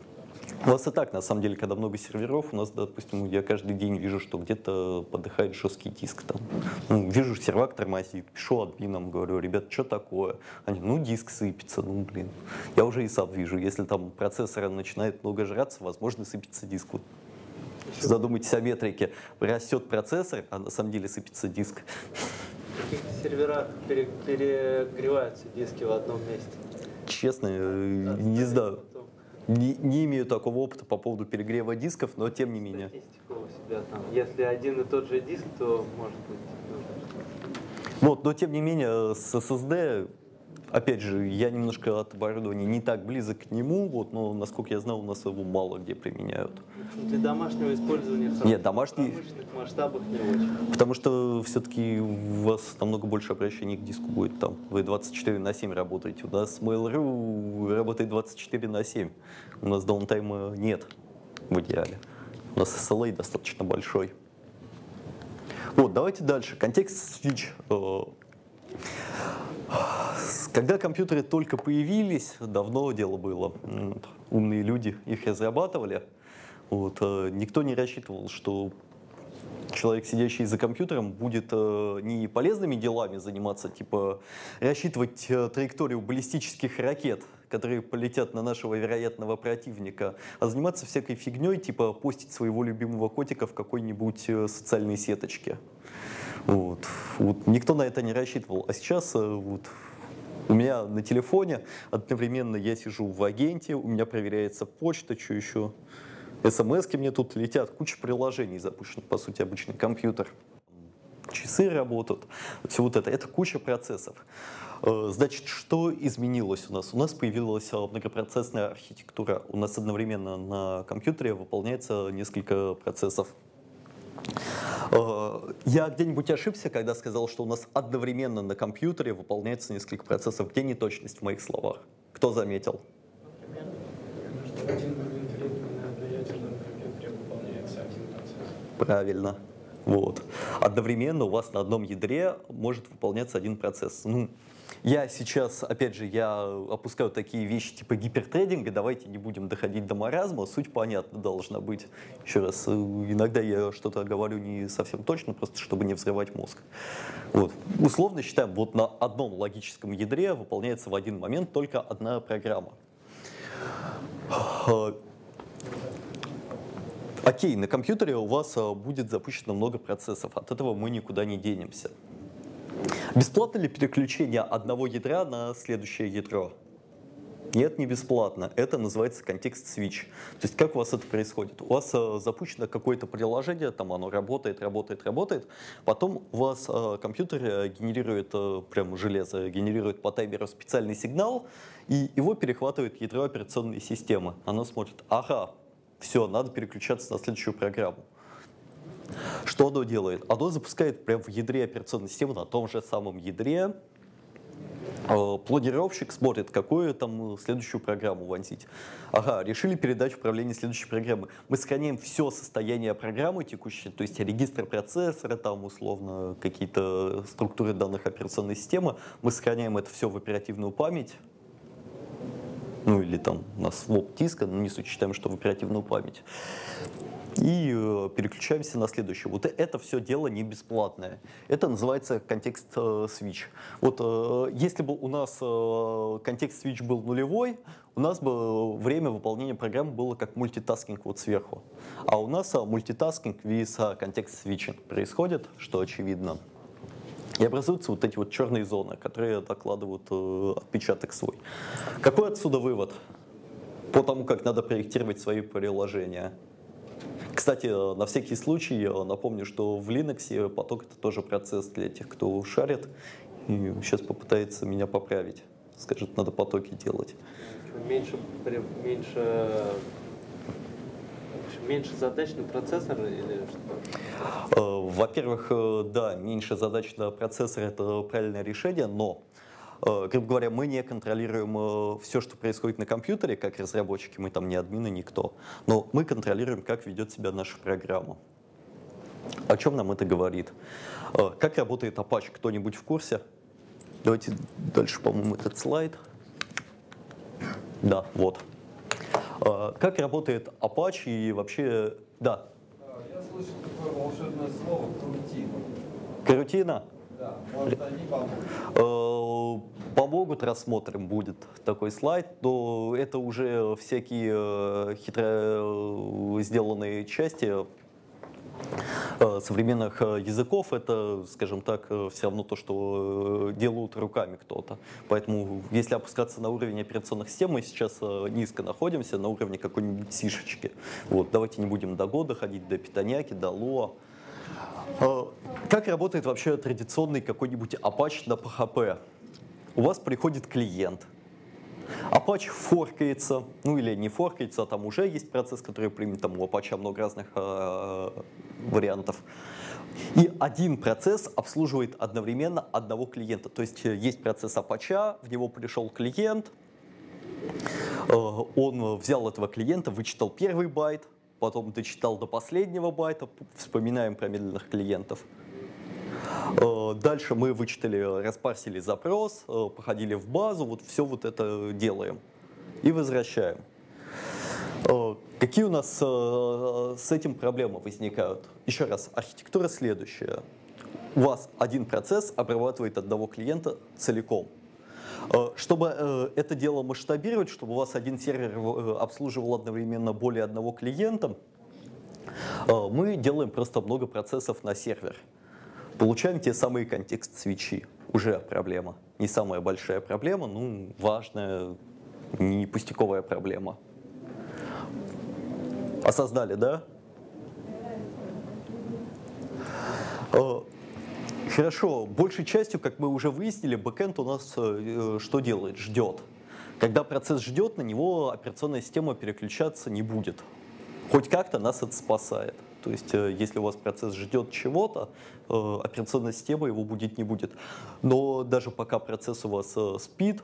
у нас и так, на самом деле, когда много серверов, у нас, допустим, я каждый день вижу, что где-то подыхает жесткий диск. Там. Ну, вижу, сервак тормозит, пишу админам, говорю, ребят, что такое? Они, ну, диск сыпется, ну, блин. Я уже и сам вижу, если там процессор начинает много жраться, возможно, сыпется диск. Вот Задумайтесь о метрике. Растет процессор, а на самом деле сыпется диск. В каких серверах перегреваются диски в одном месте? Честно, э, не знаю. Не, не имею такого опыта по поводу перегрева дисков, но тем не менее. Себя там. Если один и тот же диск, то может быть нужно Вот, но тем не менее с SSD Опять же, я немножко от оборудования не так близок к нему, вот, но, насколько я знал, у нас его мало где применяют. Для домашнего использования хорошо. Нет, домашний... В промышленных масштабах не очень. Потому что все-таки у вас намного больше обращений к диску будет там. Вы 24 на 7 работаете. У нас Mail.ru работает 24 на 7. У нас даунтайма нет в идеале. У нас SLA достаточно большой. Вот, давайте дальше. Контекст switch. Когда компьютеры только появились, давно дело было. Умные люди их разрабатывали. Вот, э, никто не рассчитывал, что человек, сидящий за компьютером, будет э, не полезными делами заниматься, типа рассчитывать э, траекторию баллистических ракет, которые полетят на нашего вероятного противника, а заниматься всякой фигней, типа постить своего любимого котика в какой-нибудь социальной сеточке. Вот. Вот. Никто на это не рассчитывал. А сейчас вот, у меня на телефоне одновременно я сижу в агенте, у меня проверяется почта, что еще. смс мне тут летят, куча приложений запущено, по сути, обычный компьютер. Часы работают, все вот это, это куча процессов. Э, значит, что изменилось у нас? У нас появилась э, многопроцессная архитектура. У нас одновременно на компьютере выполняется несколько процессов Э, я где-нибудь ошибся, когда сказал, что у нас одновременно на компьютере выполняется несколько процессов. Где неточность в моих словах? Кто заметил? Правильно. Вот. Одновременно у вас на одном ядре может выполняться один процесс. Ну, я сейчас, опять же, я опускаю такие вещи типа гипертрейдинга, давайте не будем доходить до маразма, суть понятна должна быть. Еще раз, э, иногда я что-то говорю не совсем точно, просто чтобы не взрывать мозг. Вот. Условно считаем, вот на одном логическом ядре выполняется в один момент только одна программа. Э, окей, на компьютере у вас э, будет запущено много процессов, от этого мы никуда не денемся. Бесплатно ли переключение одного ядра на следующее ядро? Нет, не бесплатно. Это называется контекст switch. То есть как у вас это происходит? У вас э, запущено какое-то приложение, там оно работает, работает, работает. Потом у вас э, компьютер э, генерирует, э, прям железо, генерирует по таймеру специальный сигнал, и его перехватывает ядро операционной системы. Оно смотрит, ага, все, надо переключаться на следующую программу. Что оно делает? Оно запускает прямо в ядре операционной системы, на том же самом ядре, э, Планировщик смотрит, какую там следующую программу вонзить. Ага, решили передать управление следующей программы. Мы сохраняем все состояние программы текущей, то есть регистр процессора, там условно какие-то структуры данных операционной системы. Мы сохраняем это все в оперативную память. Ну или там у нас своп диска, но не суть считаем, что в оперативную память и э, переключаемся на следующее. Вот это все дело не бесплатное. Это называется контекст э, switch. Вот э, если бы у нас context switch был нулевой, у нас бы время выполнения программы было как multitasking вот сверху. А у нас multitasking with context switching происходит, что очевидно. И образуются вот эти вот черные зоны, которые докладывают отпечаток свой. Какой отсюда вывод? По тому, как надо проектировать свои приложения. Кстати, на всякий случай напомню, что в Linux поток это тоже процесс для тех, кто шарит. И сейчас попытается меня поправить. Скажет, надо потоки делать. Меньше, меньше, меньше задач на процессор или что? Э, во-первых, э, да, меньше задач на процессор это правильное решение, но Э, грубо говоря, мы не контролируем э, все, что происходит на компьютере, как разработчики, мы там не админы, никто. Но мы контролируем, как ведет себя наша программа. О чем нам это говорит? Э, как работает Apache? Кто-нибудь в курсе? Давайте дальше, по-моему, этот слайд. Да, вот. Как работает Apache и вообще... Да. Я слышал такое волшебное слово «крутина». Крутина? Да, может они помогут? Помогут, рассмотрим, будет такой слайд, но это уже всякие э, хитро э, сделанные части, Э, современных языков, это, скажем так, все равно то, что делают руками кто-то. Поэтому, если опускаться на уровень операционных систем, мы сейчас низко находимся, на уровне какой-нибудь сишечки. Вот, давайте не будем до года ходить, до питоняки, до лоа. Как работает вообще традиционный какой-нибудь Apache на PHP? У вас приходит клиент, Apache форкается, ну или не форкается, а там уже есть процесс, который примет, там у Apache много разных э, вариантов. И один процесс обслуживает одновременно одного клиента. То есть э, есть процесс Apache, в него пришел клиент, э, он взял этого клиента, вычитал первый байт, потом дочитал до последнего байта, вспоминаем про медленных клиентов. Э, дальше мы вычитали, распарсили запрос, э, походили в базу, вот все вот это делаем и возвращаем. Э, какие у нас с этим проблемы возникают? Еще раз, архитектура следующая. У вас один процесс обрабатывает одного клиента целиком. Чтобы это дело масштабировать, чтобы у вас один сервер обслуживал одновременно более одного клиента, мы делаем просто много процессов на сервер. Получаем те самые контекст-свечи. Уже проблема. Не самая большая проблема, ну, важная, не пустяковая проблема. Осознали, да? Э, хорошо, большей частью, как мы уже выяснили, бэкэнд у нас э, что делает? Ждет. Когда процесс ждет, на него операционная система переключаться не будет. Хоть как-то нас это спасает. То есть, э, если у вас процесс ждет чего-то, э, операционная система его будить не будет. Но даже пока процесс у вас э, спит,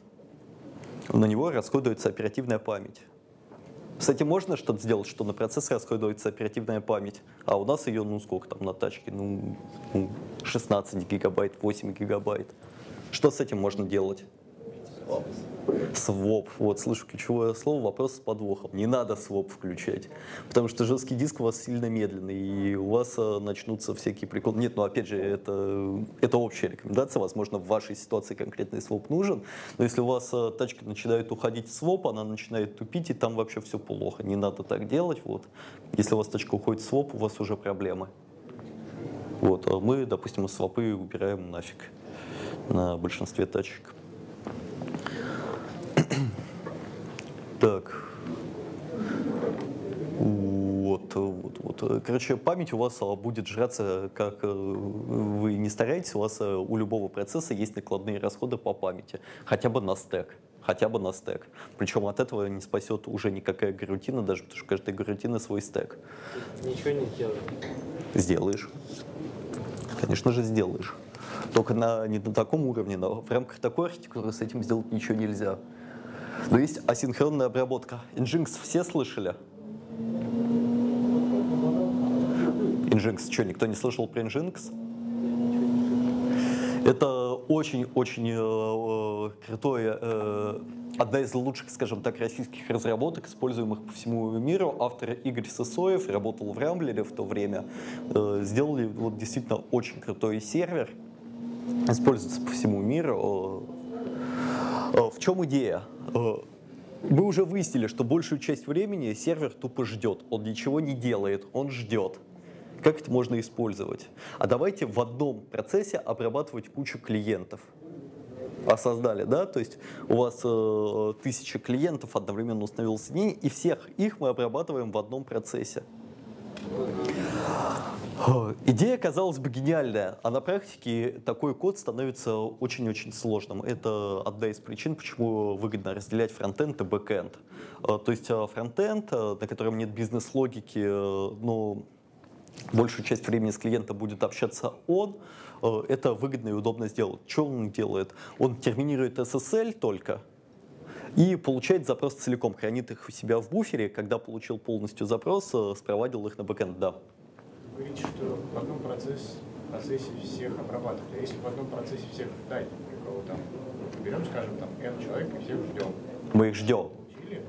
на него расходуется оперативная память. С этим можно что-то сделать, что на процесс расходуется оперативная память, а у нас ее, ну сколько там на тачке, ну 16 ну, гигабайт, 8 гигабайт. Что с этим можно делать? Своп. Вот, слышу ключевое слово, вопрос с подвохом. Не надо своп включать, потому что жесткий диск у вас сильно медленный, и у вас а, начнутся всякие приколы. Нет, ну опять же, это, это общая рекомендация, возможно, в вашей ситуации конкретный своп нужен, но если у вас а, тачка начинает уходить в своп, она начинает тупить, и там вообще все плохо. Не надо так делать. Вот. Если у вас тачка уходит в своп, у вас уже проблемы. Вот. А мы, допустим, свопы убираем нафиг на большинстве тачек. Так. Вот, вот, вот. Короче, память у вас а, будет жраться, как э, вы не стараетесь, у вас э, у любого процесса есть накладные расходы по памяти, хотя бы на стек хотя бы на стек. Причем от этого не спасет уже никакая гарутина, даже потому что каждая гарутина свой стек. Ничего не сделаешь? Сделаешь. Конечно же, сделаешь. Только на, не на таком уровне, но в рамках такой архитектуры с этим сделать ничего нельзя. Но есть асинхронная обработка. Nginx все слышали? Nginx, что, никто не слышал про Nginx? Это очень-очень э, крутое, э, одна из лучших, скажем так, российских разработок, используемых по всему миру. Автор Игорь Сосоев работал в Рамблере в то время. Э, сделали вот действительно очень крутой сервер, используется по всему миру. Э, в чем идея? Э, мы уже выяснили, что большую часть времени сервер тупо ждет. Он ничего не делает, он ждет. Как это можно использовать? А давайте в одном процессе обрабатывать кучу клиентов. А создали, да? То есть у вас э, тысяча клиентов одновременно установил соединение, и всех их мы обрабатываем в одном процессе. Идея, казалось бы, гениальная, а на практике такой код становится очень-очень сложным. Это одна из причин, почему выгодно разделять фронтенд и бэкенд. А, то есть а, фронтенд, на котором нет бизнес-логики, но большую часть времени с клиентом будет общаться он, это выгодно и удобно сделать. Что он делает? Он терминирует SSL только, и получает запрос целиком, хранит их у себя в буфере. Когда получил полностью запрос, спровадил их на бэкэнд, да вы видите, что в одном процессе, процессе всех обрабатывать. А если в одном процессе всех дать, кого там, берем, скажем, там, N человек и всех ждем. Мы их ждем. Получили,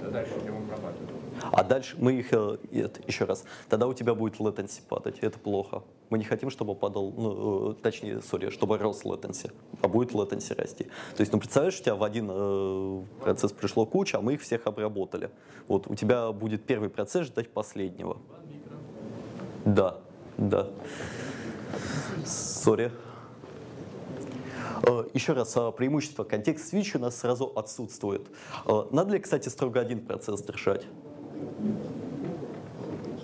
то дальше идем обрабатывать. А дальше мы их, э, еще раз, тогда у тебя будет latency падать, это плохо. Мы не хотим, чтобы падал, ну, э, точнее, сори, чтобы рос latency, а будет latency расти. То есть, ну, представляешь, у тебя в один э, процесс пришло куча, а мы их всех обработали. Вот у тебя будет первый процесс ждать последнего. Да, да. Сори. Э, Еще раз, а, преимущество контекст switch у нас сразу отсутствует. Э, надо ли, кстати, строго один процесс держать?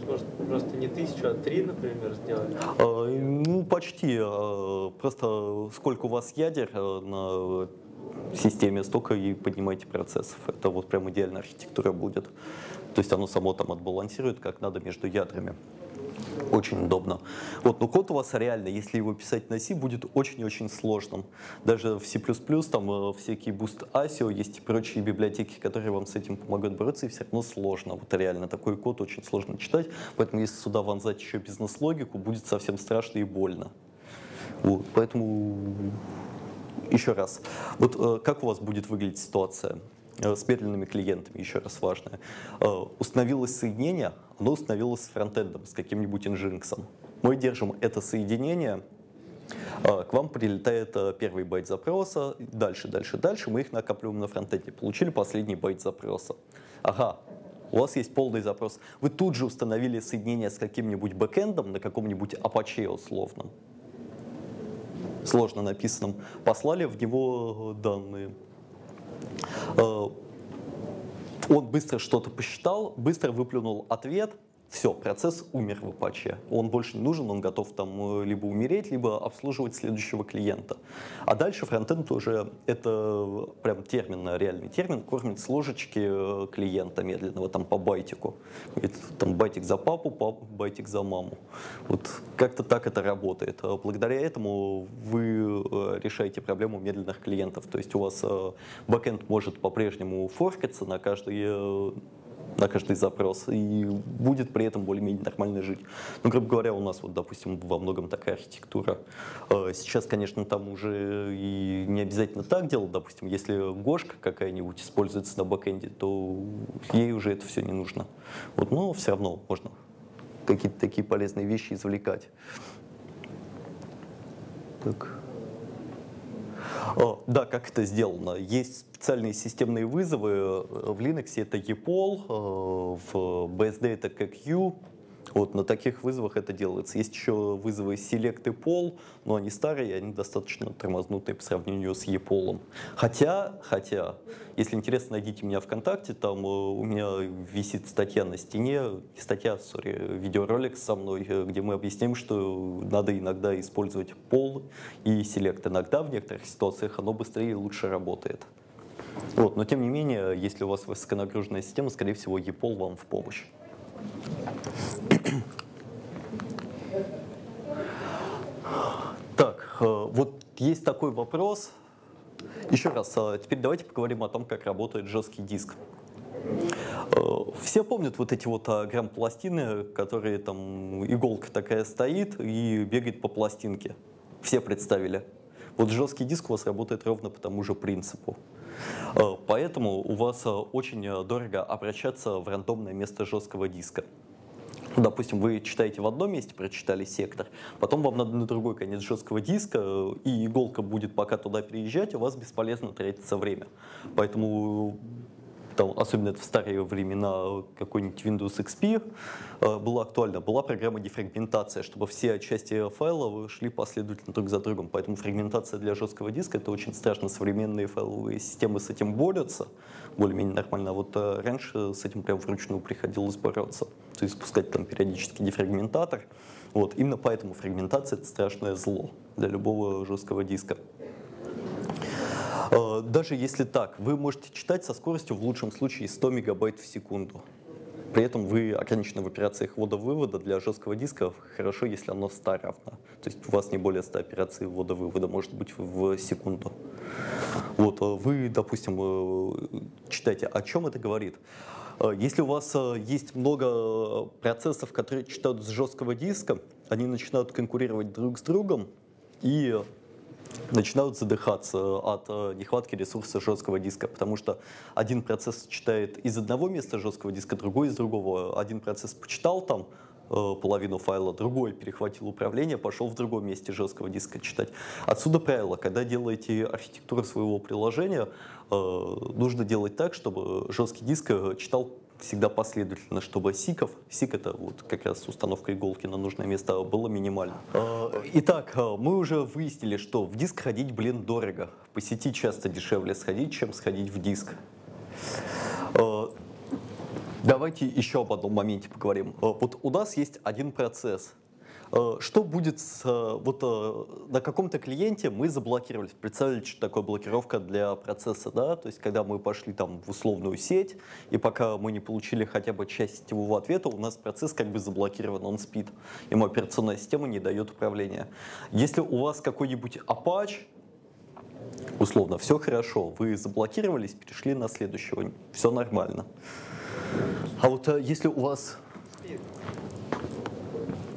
Может, просто не тысячу, а три, например, сделать? Э, ну, почти. Просто сколько у вас ядер на системе, столько и поднимайте процессов. Это вот прям идеальная архитектура будет. То есть оно само там отбалансирует как надо между ядрами. Очень удобно. Вот, но код у вас реально, если его писать на C, будет очень-очень сложным. Даже в C++ там э, всякие Boost ASIO есть и прочие библиотеки, которые вам с этим помогают бороться, и все равно сложно. Вот реально такой код очень сложно читать, поэтому если сюда вонзать еще бизнес-логику, будет совсем страшно и больно. Вот, поэтому еще раз, вот э, как у вас будет выглядеть ситуация? Э, с медленными клиентами, еще раз важное. Э, установилось соединение, оно установилось с фронтендом, с каким-нибудь Nginx. Мы держим это соединение, э, к вам прилетает первый байт запроса, дальше, дальше, дальше, мы их накапливаем на фронтенде. Получили последний байт запроса. Ага, у вас есть полный запрос. Вы тут же установили соединение с каким-нибудь бэкэндом на каком-нибудь Apache условном, сложно написанном, послали в него данные. Э, он быстро что-то посчитал, быстро выплюнул ответ, все, процесс умер в Apache. Он больше не нужен, он готов там э, либо умереть, либо обслуживать следующего клиента. А дальше фронтенд уже, это прям термин, реальный термин, кормит с ложечки э, клиента медленного, там по байтику. Там байтик за папу, пап, байтик за маму. Вот как-то так это работает. А благодаря этому вы э, решаете проблему медленных клиентов. То есть у вас бэкенд может по-прежнему форкаться на каждый на каждый запрос и будет при этом более-менее нормально жить. Ну, грубо говоря, у нас вот, допустим, во многом такая архитектура. Э, сейчас, конечно, там уже и не обязательно так делать. Допустим, если гошка какая-нибудь используется на бэкэнде, то ей уже это все не нужно. Вот, но все равно можно какие-то такие полезные вещи извлекать. Так. О, да, как это сделано? Есть специальные системные вызовы. Э, в Linux это EPOL, э, в BSD это QQ, вот на таких вызовах это делается. Есть еще вызовы Select и Pol, но они старые, они достаточно тормознутые по сравнению с EPOL. Хотя, хотя, если интересно, найдите меня ВКонтакте, там э, у меня висит статья на стене, не статья, сори, видеоролик со мной, где мы объясняем, что надо иногда использовать Pol и Select. Иногда в некоторых ситуациях оно быстрее и лучше работает. Вот, но тем не менее, если у вас высоконагруженная система, скорее всего, EPOL вам в помощь. Так, э, вот есть такой вопрос. Еще раз, э, теперь давайте поговорим о том, как работает жесткий диск. Э, все помнят вот эти вот грамм-пластины, которые там иголка такая стоит и бегает по пластинке. Все представили. Вот жесткий диск у вас работает ровно по тому же принципу. Поэтому у вас очень дорого обращаться в рандомное место жесткого диска. Допустим, вы читаете в одном месте, прочитали сектор, потом вам надо на другой конец жесткого диска, и иголка будет пока туда переезжать, у вас бесполезно тратится время. Поэтому там, особенно в старые времена какой-нибудь Windows XP э, было актуально, была программа дефрагментация, чтобы все части файла шли последовательно друг за другом. Поэтому фрагментация для жесткого диска это очень страшно. Современные файловые системы с этим борются более-менее нормально. А вот э, раньше с этим прям вручную приходилось бороться. То есть спускать там периодически дефрагментатор. Вот. Именно поэтому фрагментация это страшное зло для любого жесткого диска. Э, даже если так, вы можете читать со скоростью в лучшем случае 100 мегабайт в секунду. При этом вы ограничены в операциях ввода-вывода для жесткого диска. Хорошо, если оно 100 равно. То есть у вас не более 100 операций ввода-вывода может быть в секунду. Вот, э, вы, допустим, э, читаете, о чем это говорит? Если у вас есть много процессов, которые читают с жесткого диска, они начинают конкурировать друг с другом, и начинают задыхаться от э, нехватки ресурса жесткого диска, потому что один процесс читает из одного места жесткого диска, другой из другого. Один процесс почитал там э, половину файла, другой перехватил управление, пошел в другом месте жесткого диска читать. Отсюда правило, когда делаете архитектуру своего приложения, э, нужно делать так, чтобы жесткий диск читал всегда последовательно, чтобы сиков, сик это вот как раз установка иголки на нужное место, было минимально. А, итак, а, мы уже выяснили, что в диск ходить, блин, дорого. По сети часто дешевле сходить, чем сходить в диск. А, давайте еще об одном моменте поговорим. Вот у нас есть один процесс – что будет с, э, вот э, на каком-то клиенте мы заблокировались. Представили, что такое блокировка для процесса, да? То есть, когда мы пошли там в условную сеть, и пока мы не получили хотя бы часть сетевого ответа, у нас процесс как бы заблокирован, он спит. Ему операционная система не дает управления. Если у вас какой-нибудь Apache, условно, все хорошо, вы заблокировались, перешли на следующего, все нормально. А вот если у вас...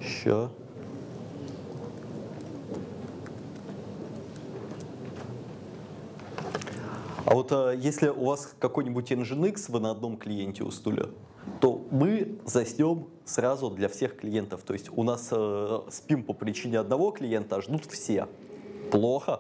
Сейчас. А вот а, если у вас какой-нибудь Nginx вы на одном клиенте у стуля, то мы заснем сразу для всех клиентов. То есть у нас э, спим по причине одного клиента, а ждут все. Плохо.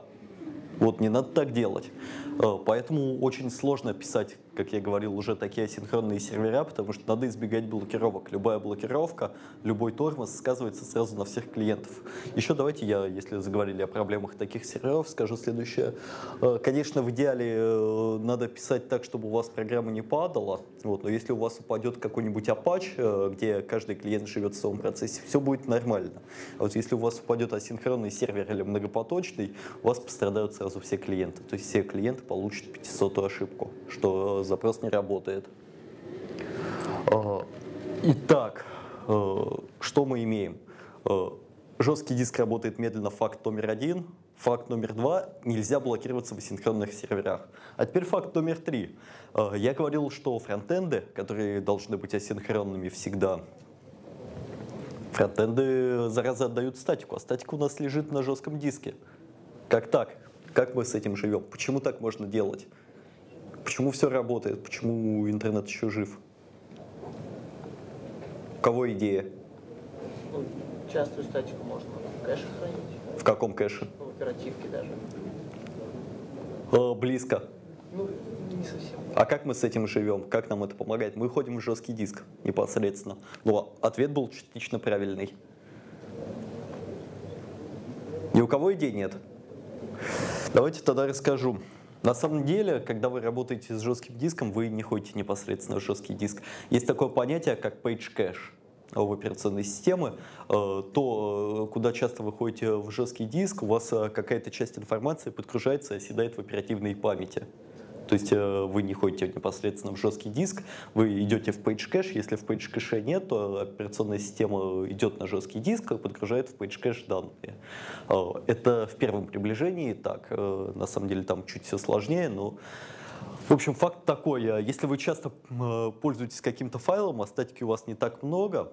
Вот не надо так делать. Э, поэтому очень сложно писать как я говорил, уже такие асинхронные сервера, потому что надо избегать блокировок. Любая блокировка, любой тормоз сказывается сразу на всех клиентов. Еще давайте я, если заговорили о проблемах таких серверов, скажу следующее. Э, конечно, в идеале э, надо писать так, чтобы у вас программа не падала, вот, но если у вас упадет какой-нибудь Apache, э, где каждый клиент живет в своем процессе, все будет нормально. А вот если у вас упадет асинхронный сервер или многопоточный, у вас пострадают сразу все клиенты. То есть все клиенты получат 500 ошибку, что запрос не работает. А, итак, э, что мы имеем? Э, жесткий диск работает медленно, факт номер один. Факт номер два – нельзя блокироваться в асинхронных серверах. А теперь факт номер три. Э, я говорил, что фронтенды, которые должны быть асинхронными всегда, фронтенды, зараза, отдают статику, а статика у нас лежит на жестком диске. Как так? Как мы с этим живем? Почему так можно делать? Почему все работает? Почему интернет еще жив? У кого идея? Ну, частую статику можно в кэше хранить. В каком кэше? Ну, в оперативке даже. Э, близко. Ну, не совсем. А как мы с этим живем? Как нам это помогает? Мы ходим в жесткий диск непосредственно. Но ответ был частично правильный. Ни у кого идей нет? Давайте тогда расскажу. На самом деле, когда вы работаете с жестким диском, вы не ходите непосредственно в жесткий диск. Есть такое понятие, как page cache в операционной системы, э, то, э, куда часто вы ходите в жесткий диск, у вас э, какая-то часть информации подгружается и оседает в оперативной памяти. То есть э, вы не ходите непосредственно в жесткий диск, вы идете в page cache. Если в page cache нет, то операционная система идет на жесткий диск и подгружает в page cache данные. Э, это в первом приближении так. Э, на самом деле там чуть все сложнее, но в общем, факт такой, если вы часто пользуетесь каким-то файлом, а статики у вас не так много,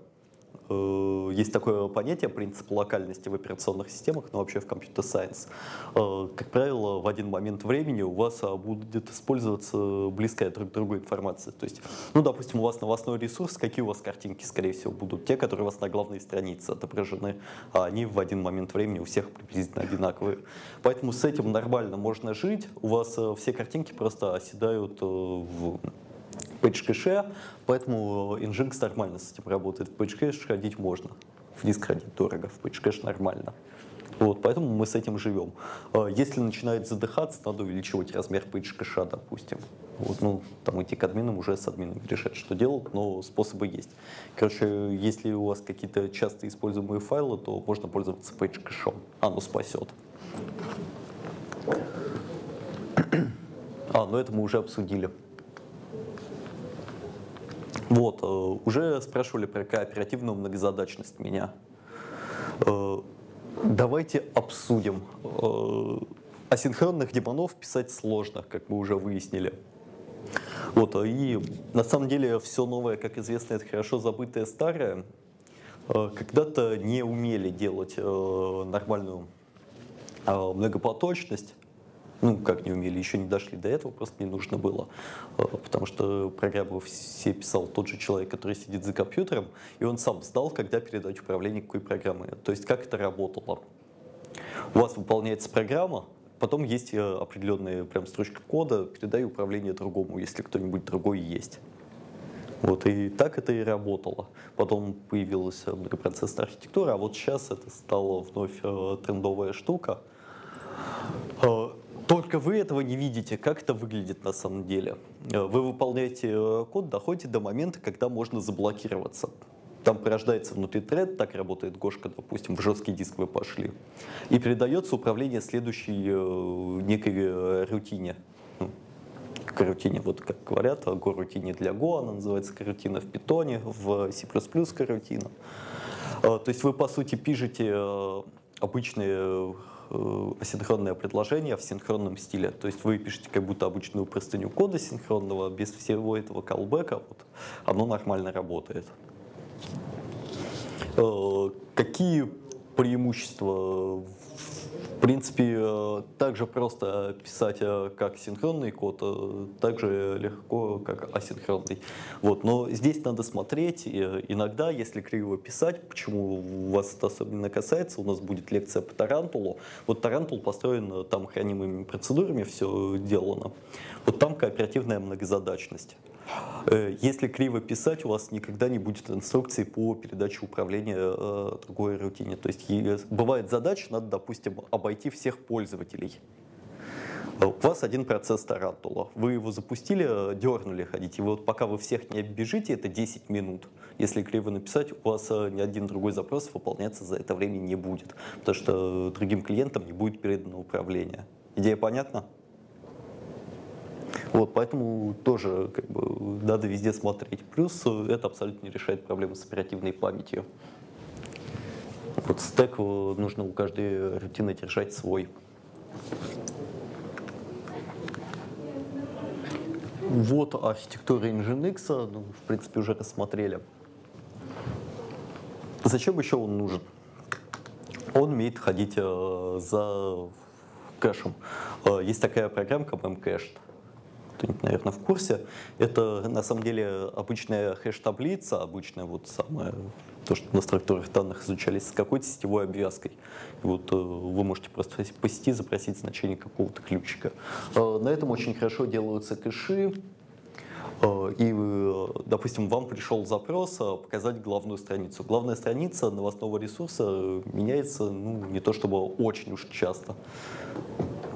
есть такое понятие, принцип локальности в операционных системах, но вообще в компьютер сайенс. Э, как правило, в один момент времени у вас а, будет использоваться близкая друг к другу информация. То есть, ну, допустим, у вас новостной ресурс, какие у вас картинки, скорее всего, будут те, которые у вас на главной странице отображены, а они в один момент времени у всех приблизительно одинаковые. Поэтому с этим нормально можно жить, у вас э, все картинки просто оседают в page кэше, поэтому Nginx нормально с этим работает. В page кэш ходить можно, в диск ходить дорого, в page кэш нормально. Вот, поэтому мы с этим живем. А если начинает задыхаться, надо увеличивать размер кэша, допустим. Вот, ну, там идти к админам уже с админом решать, что делать, но способы есть. Короче, если у вас какие-то часто используемые файлы, то можно пользоваться кэшом. Оно спасет. А, ну это мы уже обсудили. Вот, э, уже спрашивали про кооперативную многозадачность меня. Э, давайте обсудим. Э, асинхронных демонов писать сложно, как мы уже выяснили. Вот, и на самом деле все новое, как известно, это хорошо забытое старое. Когда-то не умели делать нормальную многопоточность, ну, как не умели, еще не дошли до этого, просто не нужно было. Э, потому что программу все писал тот же человек, который сидит за компьютером, и он сам знал, когда передать управление какой программой. То есть как это работало. У вас выполняется программа, потом есть э, определенная прям строчка кода, передай управление другому, если кто-нибудь другой есть. Вот, и так это и работало. Потом появилась многопроцессная архитектура, а вот сейчас это стало вновь э, трендовая штука. Э, только вы этого не видите, как это выглядит на самом деле. Э, вы выполняете код, доходите до момента, когда можно заблокироваться. Там порождается внутри тред, так работает Гошка, допустим, в жесткий диск вы пошли, и передается управление следующей некой рутине карутине, вот как говорят, горутине для Go, она называется карутина в питоне, в C++ карутина. То есть вы, по сути, пишете э, обычные э, асинхронное предложение в синхронном стиле. То есть вы пишете как будто обычную простыню кода синхронного, без всего этого колбека, вот, оно нормально работает. Э, какие преимущества в принципе, э, также просто писать э, как синхронный код, э, так же легко, как асинхронный. Вот. Но здесь надо смотреть. Иногда, если криво писать, почему вас это особенно касается, у нас будет лекция по Тарантулу. Вот Тарантул построен там хранимыми процедурами, все сделано. Вот там кооперативная многозадачность. Э, если криво писать, у вас никогда не будет инструкции по передаче управления э, другой рутине. То есть бывает задача, надо, допустим, обойти всех пользователей. Э, у вас один процесс тарантула. Вы его запустили, дернули ходить. И вот пока вы всех не оббежите, это 10 минут. Если криво написать, у вас ни один другой запрос выполняться за это время не будет. Потому что другим клиентам не будет передано управление. Идея понятна? Вот, поэтому тоже как бы, надо везде смотреть. Плюс это абсолютно не решает проблемы с оперативной памятью. Вот стек э, нужно у каждой рутины держать свой. Вот архитектура Nginx, ну, в принципе, уже рассмотрели. Зачем еще он нужен? Он умеет ходить э, за кэшем. Э, есть такая программка Memcached кто-нибудь, наверное, в курсе. Это на самом деле обычная хэш-таблица, обычная вот самая, то, что на структурах данных изучались с какой-то сетевой обвязкой. И вот э, вы можете просто по запросить значение какого-то ключика. Э, на этом очень хорошо делаются кэши. Э, и, допустим, вам пришел запрос показать главную страницу. Главная страница новостного ресурса меняется ну, не то чтобы очень уж часто.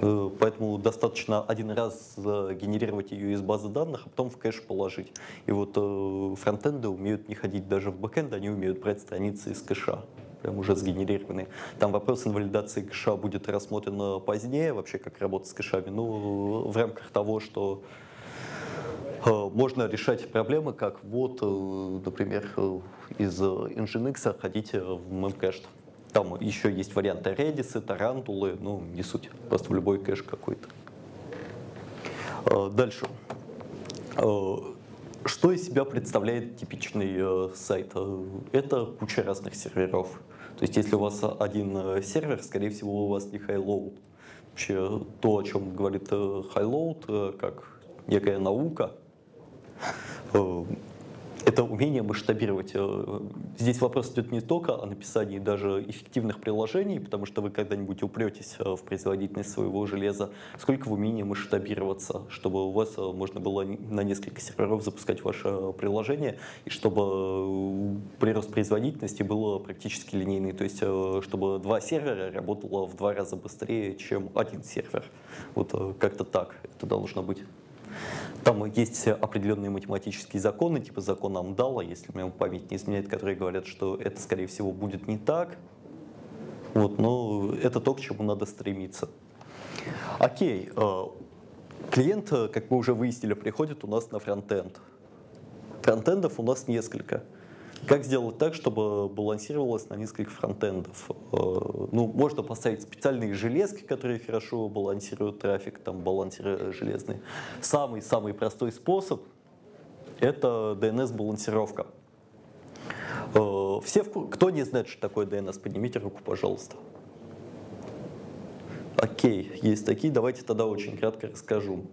Э, поэтому достаточно один раз генерировать ее из базы данных, а потом в кэш положить. И вот э, фронтенды умеют не ходить даже в бэкэнд, они умеют брать страницы из кэша прям уже сгенерированные. Там вопрос инвалидации кэша будет рассмотрен позднее, вообще как работать с кэшами. Ну, в рамках того, что э, можно решать проблемы, как вот, например, из Nginx ходить в memcached. Там еще есть варианты Redis, тарантулы, ну, не суть, просто в любой кэш какой-то. А, дальше. А, что из себя представляет типичный э, сайт? Это куча разных серверов. То есть если у вас один э, сервер, скорее всего, у вас не high-load. Вообще то, о чем говорит э, high-load, как некая наука, это умение масштабировать. Э, здесь вопрос идет не только о написании даже эффективных приложений, потому что вы когда-нибудь упретесь э, в производительность своего железа, сколько в умении масштабироваться, чтобы у вас э, можно было на несколько серверов запускать ваше приложение, и чтобы прирост производительности был практически линейный, то есть чтобы два сервера работало в два раза быстрее, чем один сервер. Вот как-то так это должно быть. Там есть определенные математические законы, типа закона Амдала, если мне память не изменяет, которые говорят, что это, скорее всего, будет не так. Вот, но это то, к чему надо стремиться. Окей, э, клиент, как мы уже выяснили, приходит у нас на фронтенд. Фронтендов у нас несколько. Как сделать так, чтобы балансировалось на нескольких фронтендов? Э, ну, можно поставить специальные железки, которые хорошо балансируют трафик, там балансеры железные. Самый-самый простой способ — это DNS-балансировка. Э, все, кто не знает, что такое DNS, поднимите руку, пожалуйста. Окей, есть такие, давайте тогда очень кратко расскажу.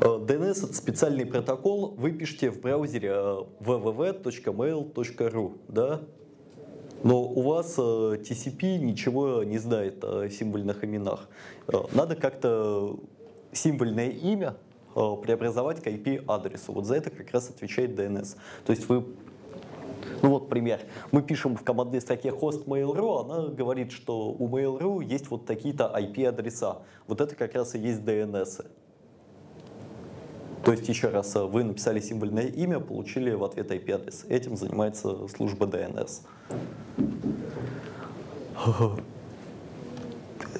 DNS — это специальный протокол. Вы пишете в браузере э, www.mail.ru, да? Но у вас э, TCP ничего не знает о символьных именах. Э, надо как-то символьное имя преобразовать к IP-адресу. Вот за это как раз отвечает DNS. То есть вы ну вот пример. Мы пишем в командной строке host Mail.ru, она говорит, что у Mail.ru есть вот такие-то IP-адреса. Вот это как раз и есть DNS. То есть, еще раз, вы написали символьное имя, получили в ответ IP-адрес. Этим занимается служба DNS.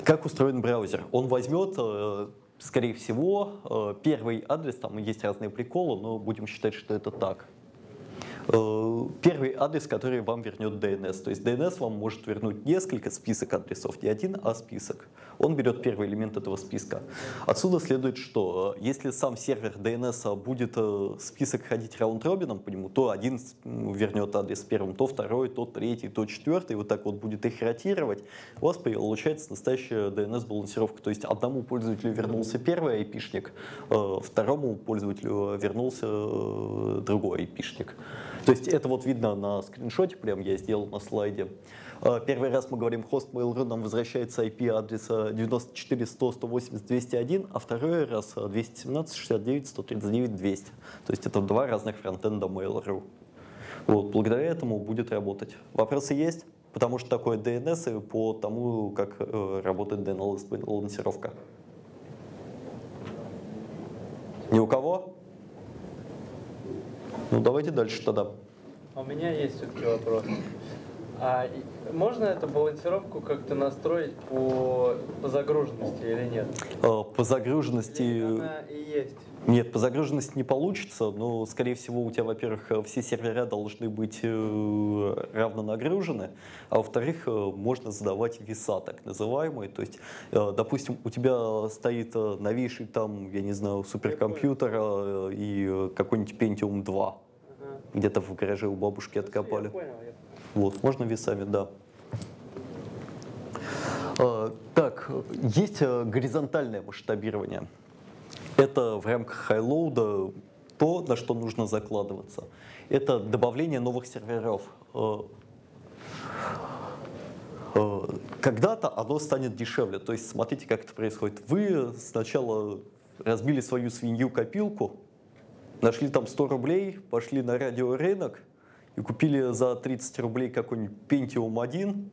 Как устроен браузер? Он возьмет, э, скорее всего, э, первый адрес, там есть разные приколы, но будем считать, что это так. Э, первый адрес, который вам вернет DNS. То есть DNS вам может вернуть несколько список адресов, не один, а список. Он берет первый элемент этого списка. Отсюда следует, что э, если сам сервер DNS будет э, список ходить раунд-робином по нему, то один вернет адрес первым, то второй, то третий, то четвертый, вот так вот будет их ротировать, у вас получается настоящая DNS-балансировка. То есть одному пользователю вернулся первый айпишник, второму пользователю вернулся другой айпишник. То есть это вот видно на скриншоте, прям я сделал на слайде. А, первый раз мы говорим host Mail.ru, нам возвращается IP адреса 94 100 180 201, а второй раз 217 69 139 200. То есть это два разных фронтенда Mail.ru. Вот, благодаря этому будет работать. Вопросы есть? Потому что такое DNS и по тому, как э, работает DNS-балансировка. Ни у кого? Ну, давайте дальше тогда. А у меня есть все-таки вопрос. А можно эту балансировку как-то настроить по, по загруженности или нет? А, по загруженности... Или она и есть. Нет, по загруженности не получится, но, скорее всего, у тебя, во-первых, все сервера должны быть э, равно нагружены, а во-вторых, э, можно задавать веса, так называемые. То есть, э, допустим, у тебя стоит новейший там, я не знаю, суперкомпьютер и какой-нибудь Pentium 2. Ага. Где-то в гараже у бабушки откопали. Я понял, я вот, можно весами, да. Так, есть э, горизонтальное масштабирование. Это в рамках хайлоуда то, на что нужно закладываться. Это добавление новых серверов. Э, э, когда-то оно станет дешевле. То есть смотрите, как это происходит. Вы сначала разбили свою свинью-копилку, нашли там 100 рублей, пошли на радиорынок, и купили за 30 рублей какой-нибудь Pentium 1,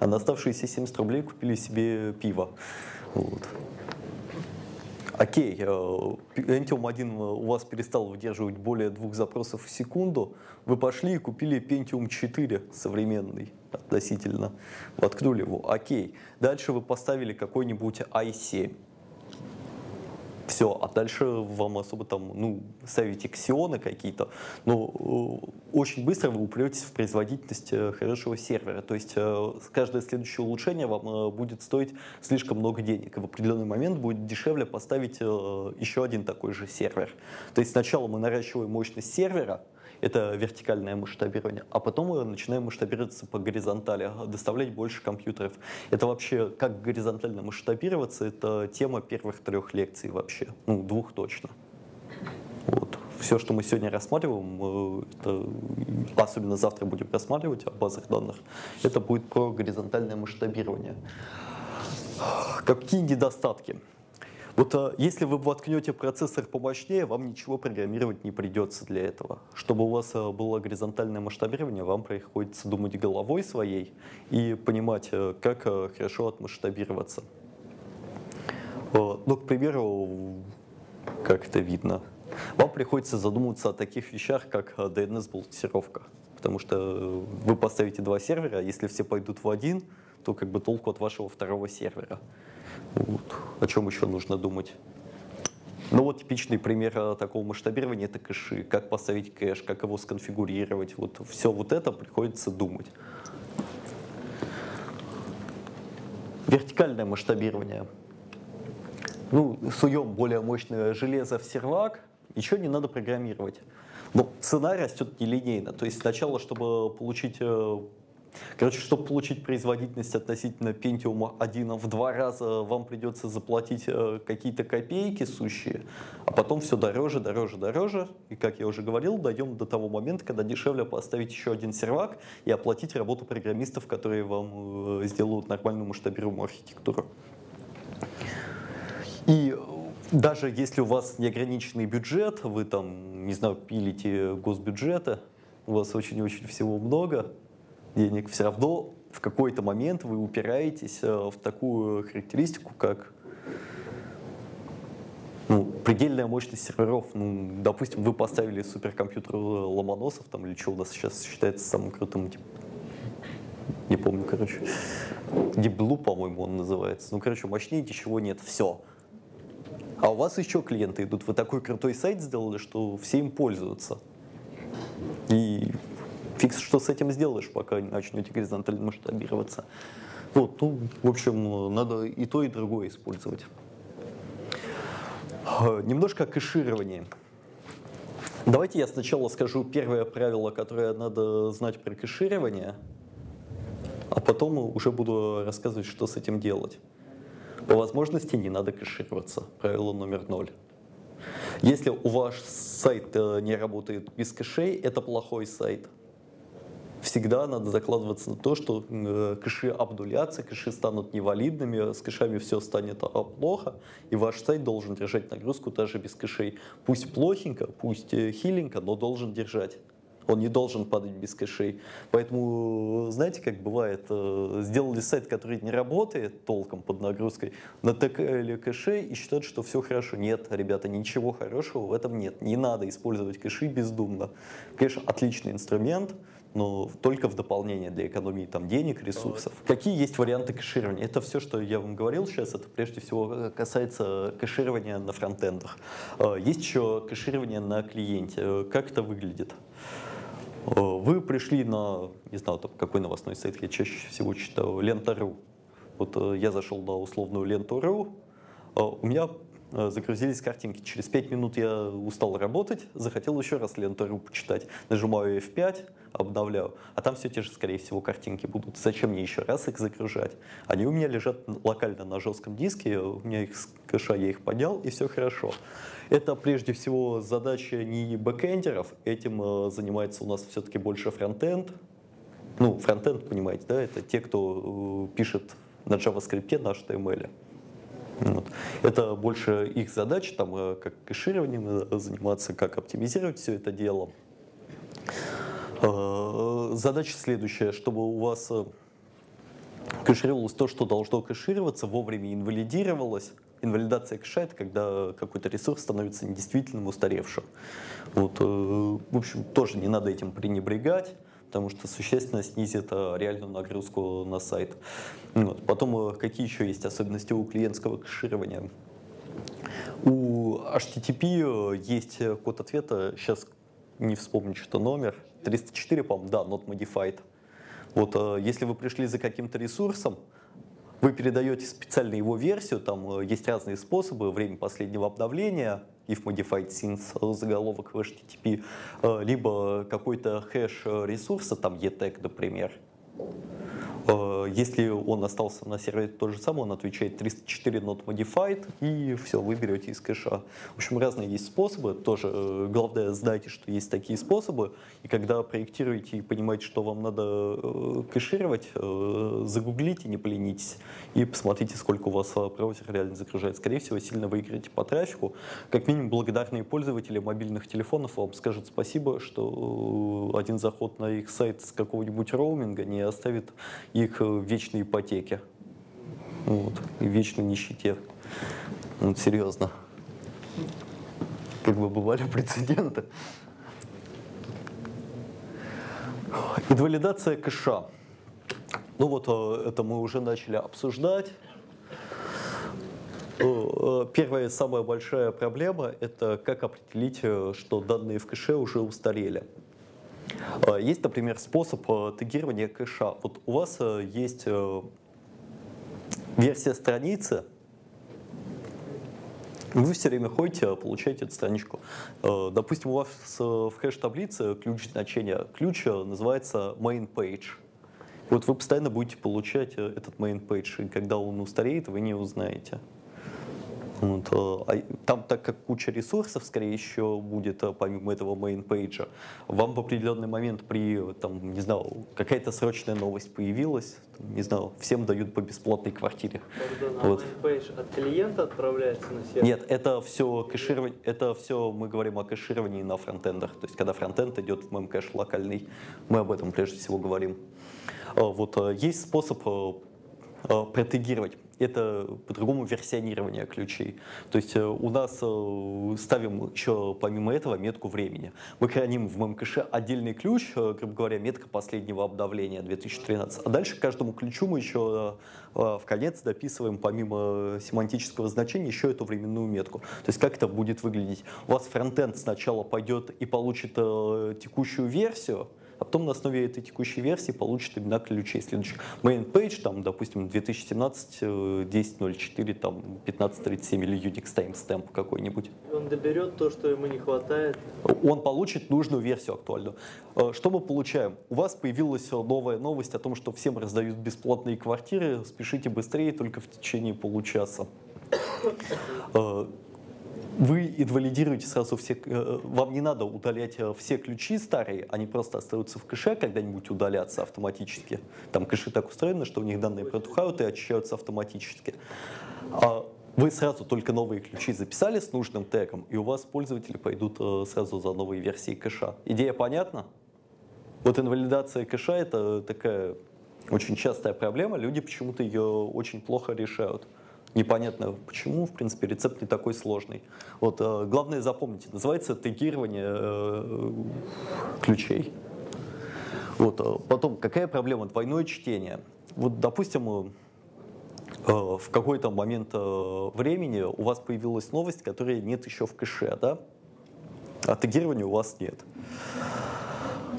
а на оставшиеся 70 рублей купили себе пиво. Вот. Окей, э, Pentium 1 у вас перестал выдерживать более двух запросов в секунду, вы пошли и купили Pentium 4 современный относительно, воткнули его, окей. Дальше вы поставили какой-нибудь i7, все, а дальше вам особо там, ну, ставите ксионы какие-то, но э, очень быстро вы упретесь в производительность э, хорошего сервера. То есть э, каждое следующее улучшение вам будет стоить слишком много денег, и в определенный момент будет дешевле поставить еще один такой же сервер. То есть сначала мы наращиваем мощность сервера, это вертикальное масштабирование. А потом мы начинаем масштабироваться по горизонтали, доставлять больше компьютеров. Это вообще, как горизонтально масштабироваться, это тема первых трех лекций вообще, ну, двух точно. Вот. Все, что мы сегодня рассматриваем, это, особенно завтра будем рассматривать о базах данных, это будет про горизонтальное масштабирование. Какие недостатки? Вот а, если вы воткнете процессор помощнее, вам ничего программировать не придется для этого. Чтобы у вас а, было горизонтальное масштабирование, вам приходится думать головой своей и понимать, а, как хорошо отмасштабироваться. Ну, к примеру, как это видно, вам приходится задумываться о таких вещах, как DNS-балансировка. Потому что вы поставите два сервера, если все пойдут в один, то как бы толку от вашего второго сервера. Вот. О чем еще нужно думать? Ну вот типичный пример э, такого масштабирования это кэши. Как поставить кэш, как его сконфигурировать. Вот все вот это приходится думать. Вертикальное масштабирование. Ну, суем более мощное железо в сервак, ничего не надо программировать. Но цена растет нелинейно. То есть сначала, чтобы получить э, Короче, чтобы получить производительность относительно Pentium 1 в два раза, вам придется заплатить э, какие-то копейки сущие, а потом все дороже, дороже, дороже. И, как я уже говорил, дойдем до того момента, когда дешевле поставить еще один сервак и оплатить работу программистов, которые вам э, сделают нормальную масштабируемую архитектуру. И даже если у вас неограниченный бюджет, вы там, не знаю, пилите госбюджеты, у вас очень-очень всего много денег, все равно в какой-то момент вы упираетесь э, в такую характеристику, как ну, предельная мощность серверов. Ну, допустим, вы поставили суперкомпьютер Ломоносов, там, или что у нас сейчас считается самым крутым, типа, не помню, короче. Deep Blue, по-моему, он называется. Ну, короче, мощнее ничего нет, все. А у вас еще клиенты идут. Вы такой крутой сайт сделали, что все им пользуются. И фиг что с этим сделаешь, пока не начнете горизонтально масштабироваться. Вот, ну, в общем, надо и то, и другое использовать. Немножко о кэшировании. Давайте я сначала скажу первое правило, которое надо знать про кэширование, а потом уже буду рассказывать, что с этим делать. По возможности не надо кэшироваться. Правило номер ноль. Если у ваш сайт э, не работает без кэшей, это плохой сайт. Всегда надо закладываться на то, что э, кэши обнулятся, кэши станут невалидными, с кэшами все станет а, плохо, и ваш сайт должен держать нагрузку даже без кэшей. Пусть плохенько, пусть э, хиленько, но должен держать. Он не должен падать без кэшей. Поэтому, знаете, как бывает, э, сделали сайт, который не работает толком под нагрузкой, натыкали кэшей и считают, что все хорошо. Нет, ребята, ничего хорошего в этом нет. Не надо использовать кэши бездумно. Кэш – отличный инструмент, но только в дополнение для экономии там, денег, ресурсов. Какие есть варианты кэширования? Это все, что я вам говорил сейчас, это прежде всего касается кэширования на фронтендах. Э, есть еще кэширование на клиенте. Э, как это выглядит? Э, вы пришли на, не знаю, там, какой новостной сайт я чаще всего читаю, лента.ру. Вот э, я зашел на условную ленту.ру, э, у меня загрузились картинки. Через 5 минут я устал работать, захотел еще раз ленту.ру почитать. Нажимаю F5, обновляю, а там все те же, скорее всего, картинки будут. Зачем мне еще раз их загружать? Они у меня лежат локально на жестком диске, у меня их с кэша, я их поднял, и все хорошо. Это прежде всего задача не бэкэндеров, этим э, занимается у нас все-таки больше фронтенд. Ну, фронтенд, понимаете, да, это те, кто э, пишет на JavaScript, на HTML. Вот. Это больше их задача, там, э, как кэшированием заниматься, как оптимизировать все это дело. Задача следующая, чтобы у вас кэшировалось то, что должно кэшироваться, вовремя инвалидировалось, Инвалидация кэша — это когда какой-то ресурс становится недействительным, устаревшим. Вот, э, в общем, тоже не надо этим пренебрегать потому что существенно снизит э, реальную нагрузку на сайт. Вот. Потом, э, какие еще есть особенности у клиентского кэширования? У HTTP есть код ответа, сейчас не вспомню, что номер, 304, по-моему, да, not modified. Вот, если вы пришли за каким-то ресурсом, вы передаете специально его версию, там э, есть разные способы, время последнего обновления, if modified since заголовок в HTTP, э, либо какой-то хэш ресурса, там etag, например, Э, если он остался на сервере то же самое, он отвечает 304 not modified, и все, вы берете из кэша. В общем, разные есть способы, тоже э, главное знайте, что есть такие способы, и когда проектируете и понимаете, что вам надо э, кэшировать, загуглите, не поленитесь, и посмотрите, сколько у вас браузер реально загружает. Скорее всего, сильно выиграете по трафику. Как минимум, благодарные пользователи мобильных телефонов вам скажут спасибо, что один заход на их сайт с какого-нибудь роуминга не оставит их в вечной ипотеке. Вот, и вечной нищете. Вот, серьезно. Как бы бывали прецеденты. Инвалидация кэша. Ну вот э, это мы уже начали обсуждать. Э, э, первая самая большая проблема – это как определить, что данные в кэше уже устарели. А, есть, например, способ э, тегирования кэша. Вот у вас э, есть э, версия страницы, вы все время ходите, получаете эту страничку. Допустим, у вас в хэш-таблице ключ значения. Ключ называется main page. Вот вы постоянно будете получать этот main page, и когда он устареет, вы не узнаете. Вот, а там, так как куча ресурсов, скорее еще будет, помимо этого мейн-пейджа, вам в определенный момент при, там, не знаю, какая-то срочная новость появилась, не знаю, всем дают по бесплатной квартире. Пардон, а вот. main page от клиента отправляется на сервер? Нет, это все кэширование, это все мы говорим о кэшировании на фронтендах. То есть, когда фронтенд идет в мемкэш локальный, мы об этом прежде всего говорим. Вот есть способ протегировать это по-другому версионирование ключей. То есть э, у нас э, ставим еще помимо этого метку времени. Мы храним в мемкэше отдельный ключ, э, грубо говоря, метка последнего обновления 2013. А дальше каждому ключу мы еще в конец дописываем помимо семантического значения еще эту временную метку. То есть как это будет выглядеть? У вас фронтенд сначала пойдет и получит текущую версию, а потом на основе этой текущей версии получит имена ключей следующих. Main page, там, допустим, 2017 10.04, там, 15.37 или Unix timestamp какой-нибудь. Он доберет то, что ему не хватает? Он получит нужную версию актуальную. Э, что мы получаем? У вас появилась новая новость о том, что всем раздают бесплатные квартиры, спешите быстрее, только в течение получаса э, вы инвалидируете сразу все, э, вам не надо удалять э, все ключи старые, они просто остаются в кэше, когда-нибудь удалятся автоматически. Там кэши так устроены, что у них данные протухают и очищаются автоматически. А вы сразу только новые ключи записали с нужным тегом, и у вас пользователи пойдут э, сразу за новой версией кэша. Идея понятна? Вот инвалидация кэша — это такая очень частая проблема, люди почему-то ее очень плохо решают. Непонятно почему, в принципе, рецепт не такой сложный. Вот, э, главное запомните, называется тегирование э, ключей. Вот, э, потом, какая проблема? Двойное чтение. Вот, допустим, в какой-то момент времени у вас появилась новость, которой нет еще в кэше, да? А тегирования у вас нет.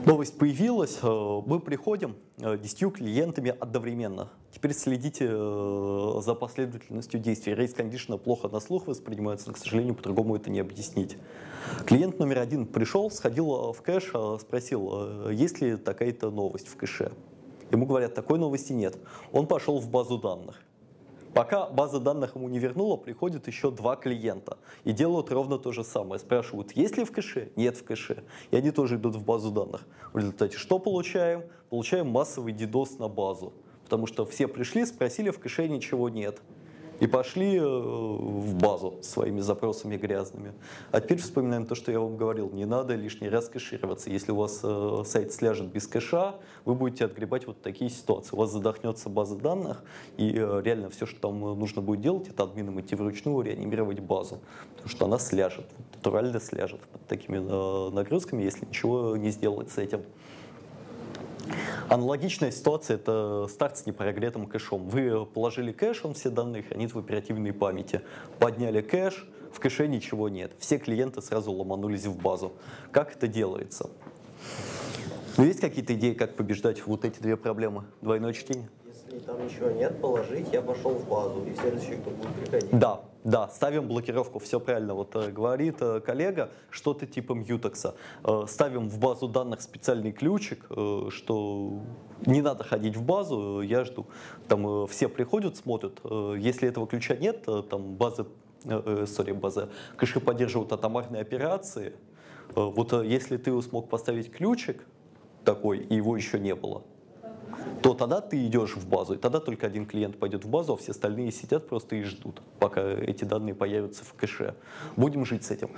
Новость появилась, э, мы приходим э, десятью клиентами одновременно. Теперь следите э, за последовательностью действий. Рейс кондишна плохо на слух воспринимается, к сожалению, по-другому это не объяснить. Клиент номер один пришел, сходил в кэш, спросил, есть ли такая-то новость в кэше. Ему говорят, такой новости нет. Он пошел в базу данных. Пока база данных ему не вернула, приходят еще два клиента и делают ровно то же самое. Спрашивают, есть ли в кэше? Нет в кэше. И они тоже идут в базу данных. В результате что получаем? Получаем массовый DDoS на базу. Потому что все пришли, спросили, в кэше ничего нет и пошли э, в базу своими запросами грязными. А теперь вспоминаем то, что я вам говорил. Не надо лишний раз кэшироваться. Если у вас э, сайт сляжет без кэша, вы будете отгребать вот такие ситуации. У вас задохнется база данных, и э, реально все, что там нужно будет делать, это админом идти вручную, реанимировать базу. Потому что она сляжет, натурально сляжет под такими нагрузками, если ничего не сделать с этим. Аналогичная ситуация – это старт с непрогретым кэшом. Вы положили кэш, он все данные хранит в оперативной памяти. Подняли кэш, в кэше ничего нет. Все клиенты сразу ломанулись в базу. Как это делается? Ну, есть какие-то идеи, как побеждать вот эти две проблемы? Двойное чтение? Если там ничего нет, положить, я пошел в базу, и следующий, кто будет приходить. Да, да, ставим блокировку, все правильно вот э, говорит э, коллега, что-то типа мьютекса. Э, ставим в базу данных специальный ключик, что не надо ходить в базу, я жду. Там все приходят, смотрят, если этого ключа нет, там базы, сори, база, кэши поддерживают атомарные операции. Вот если ты смог поставить ключик такой, и его еще не было, то тогда ты идешь в базу, и тогда только один клиент пойдет в базу, а все остальные сидят просто и ждут, пока эти данные появятся в кэше. Будем жить с этим.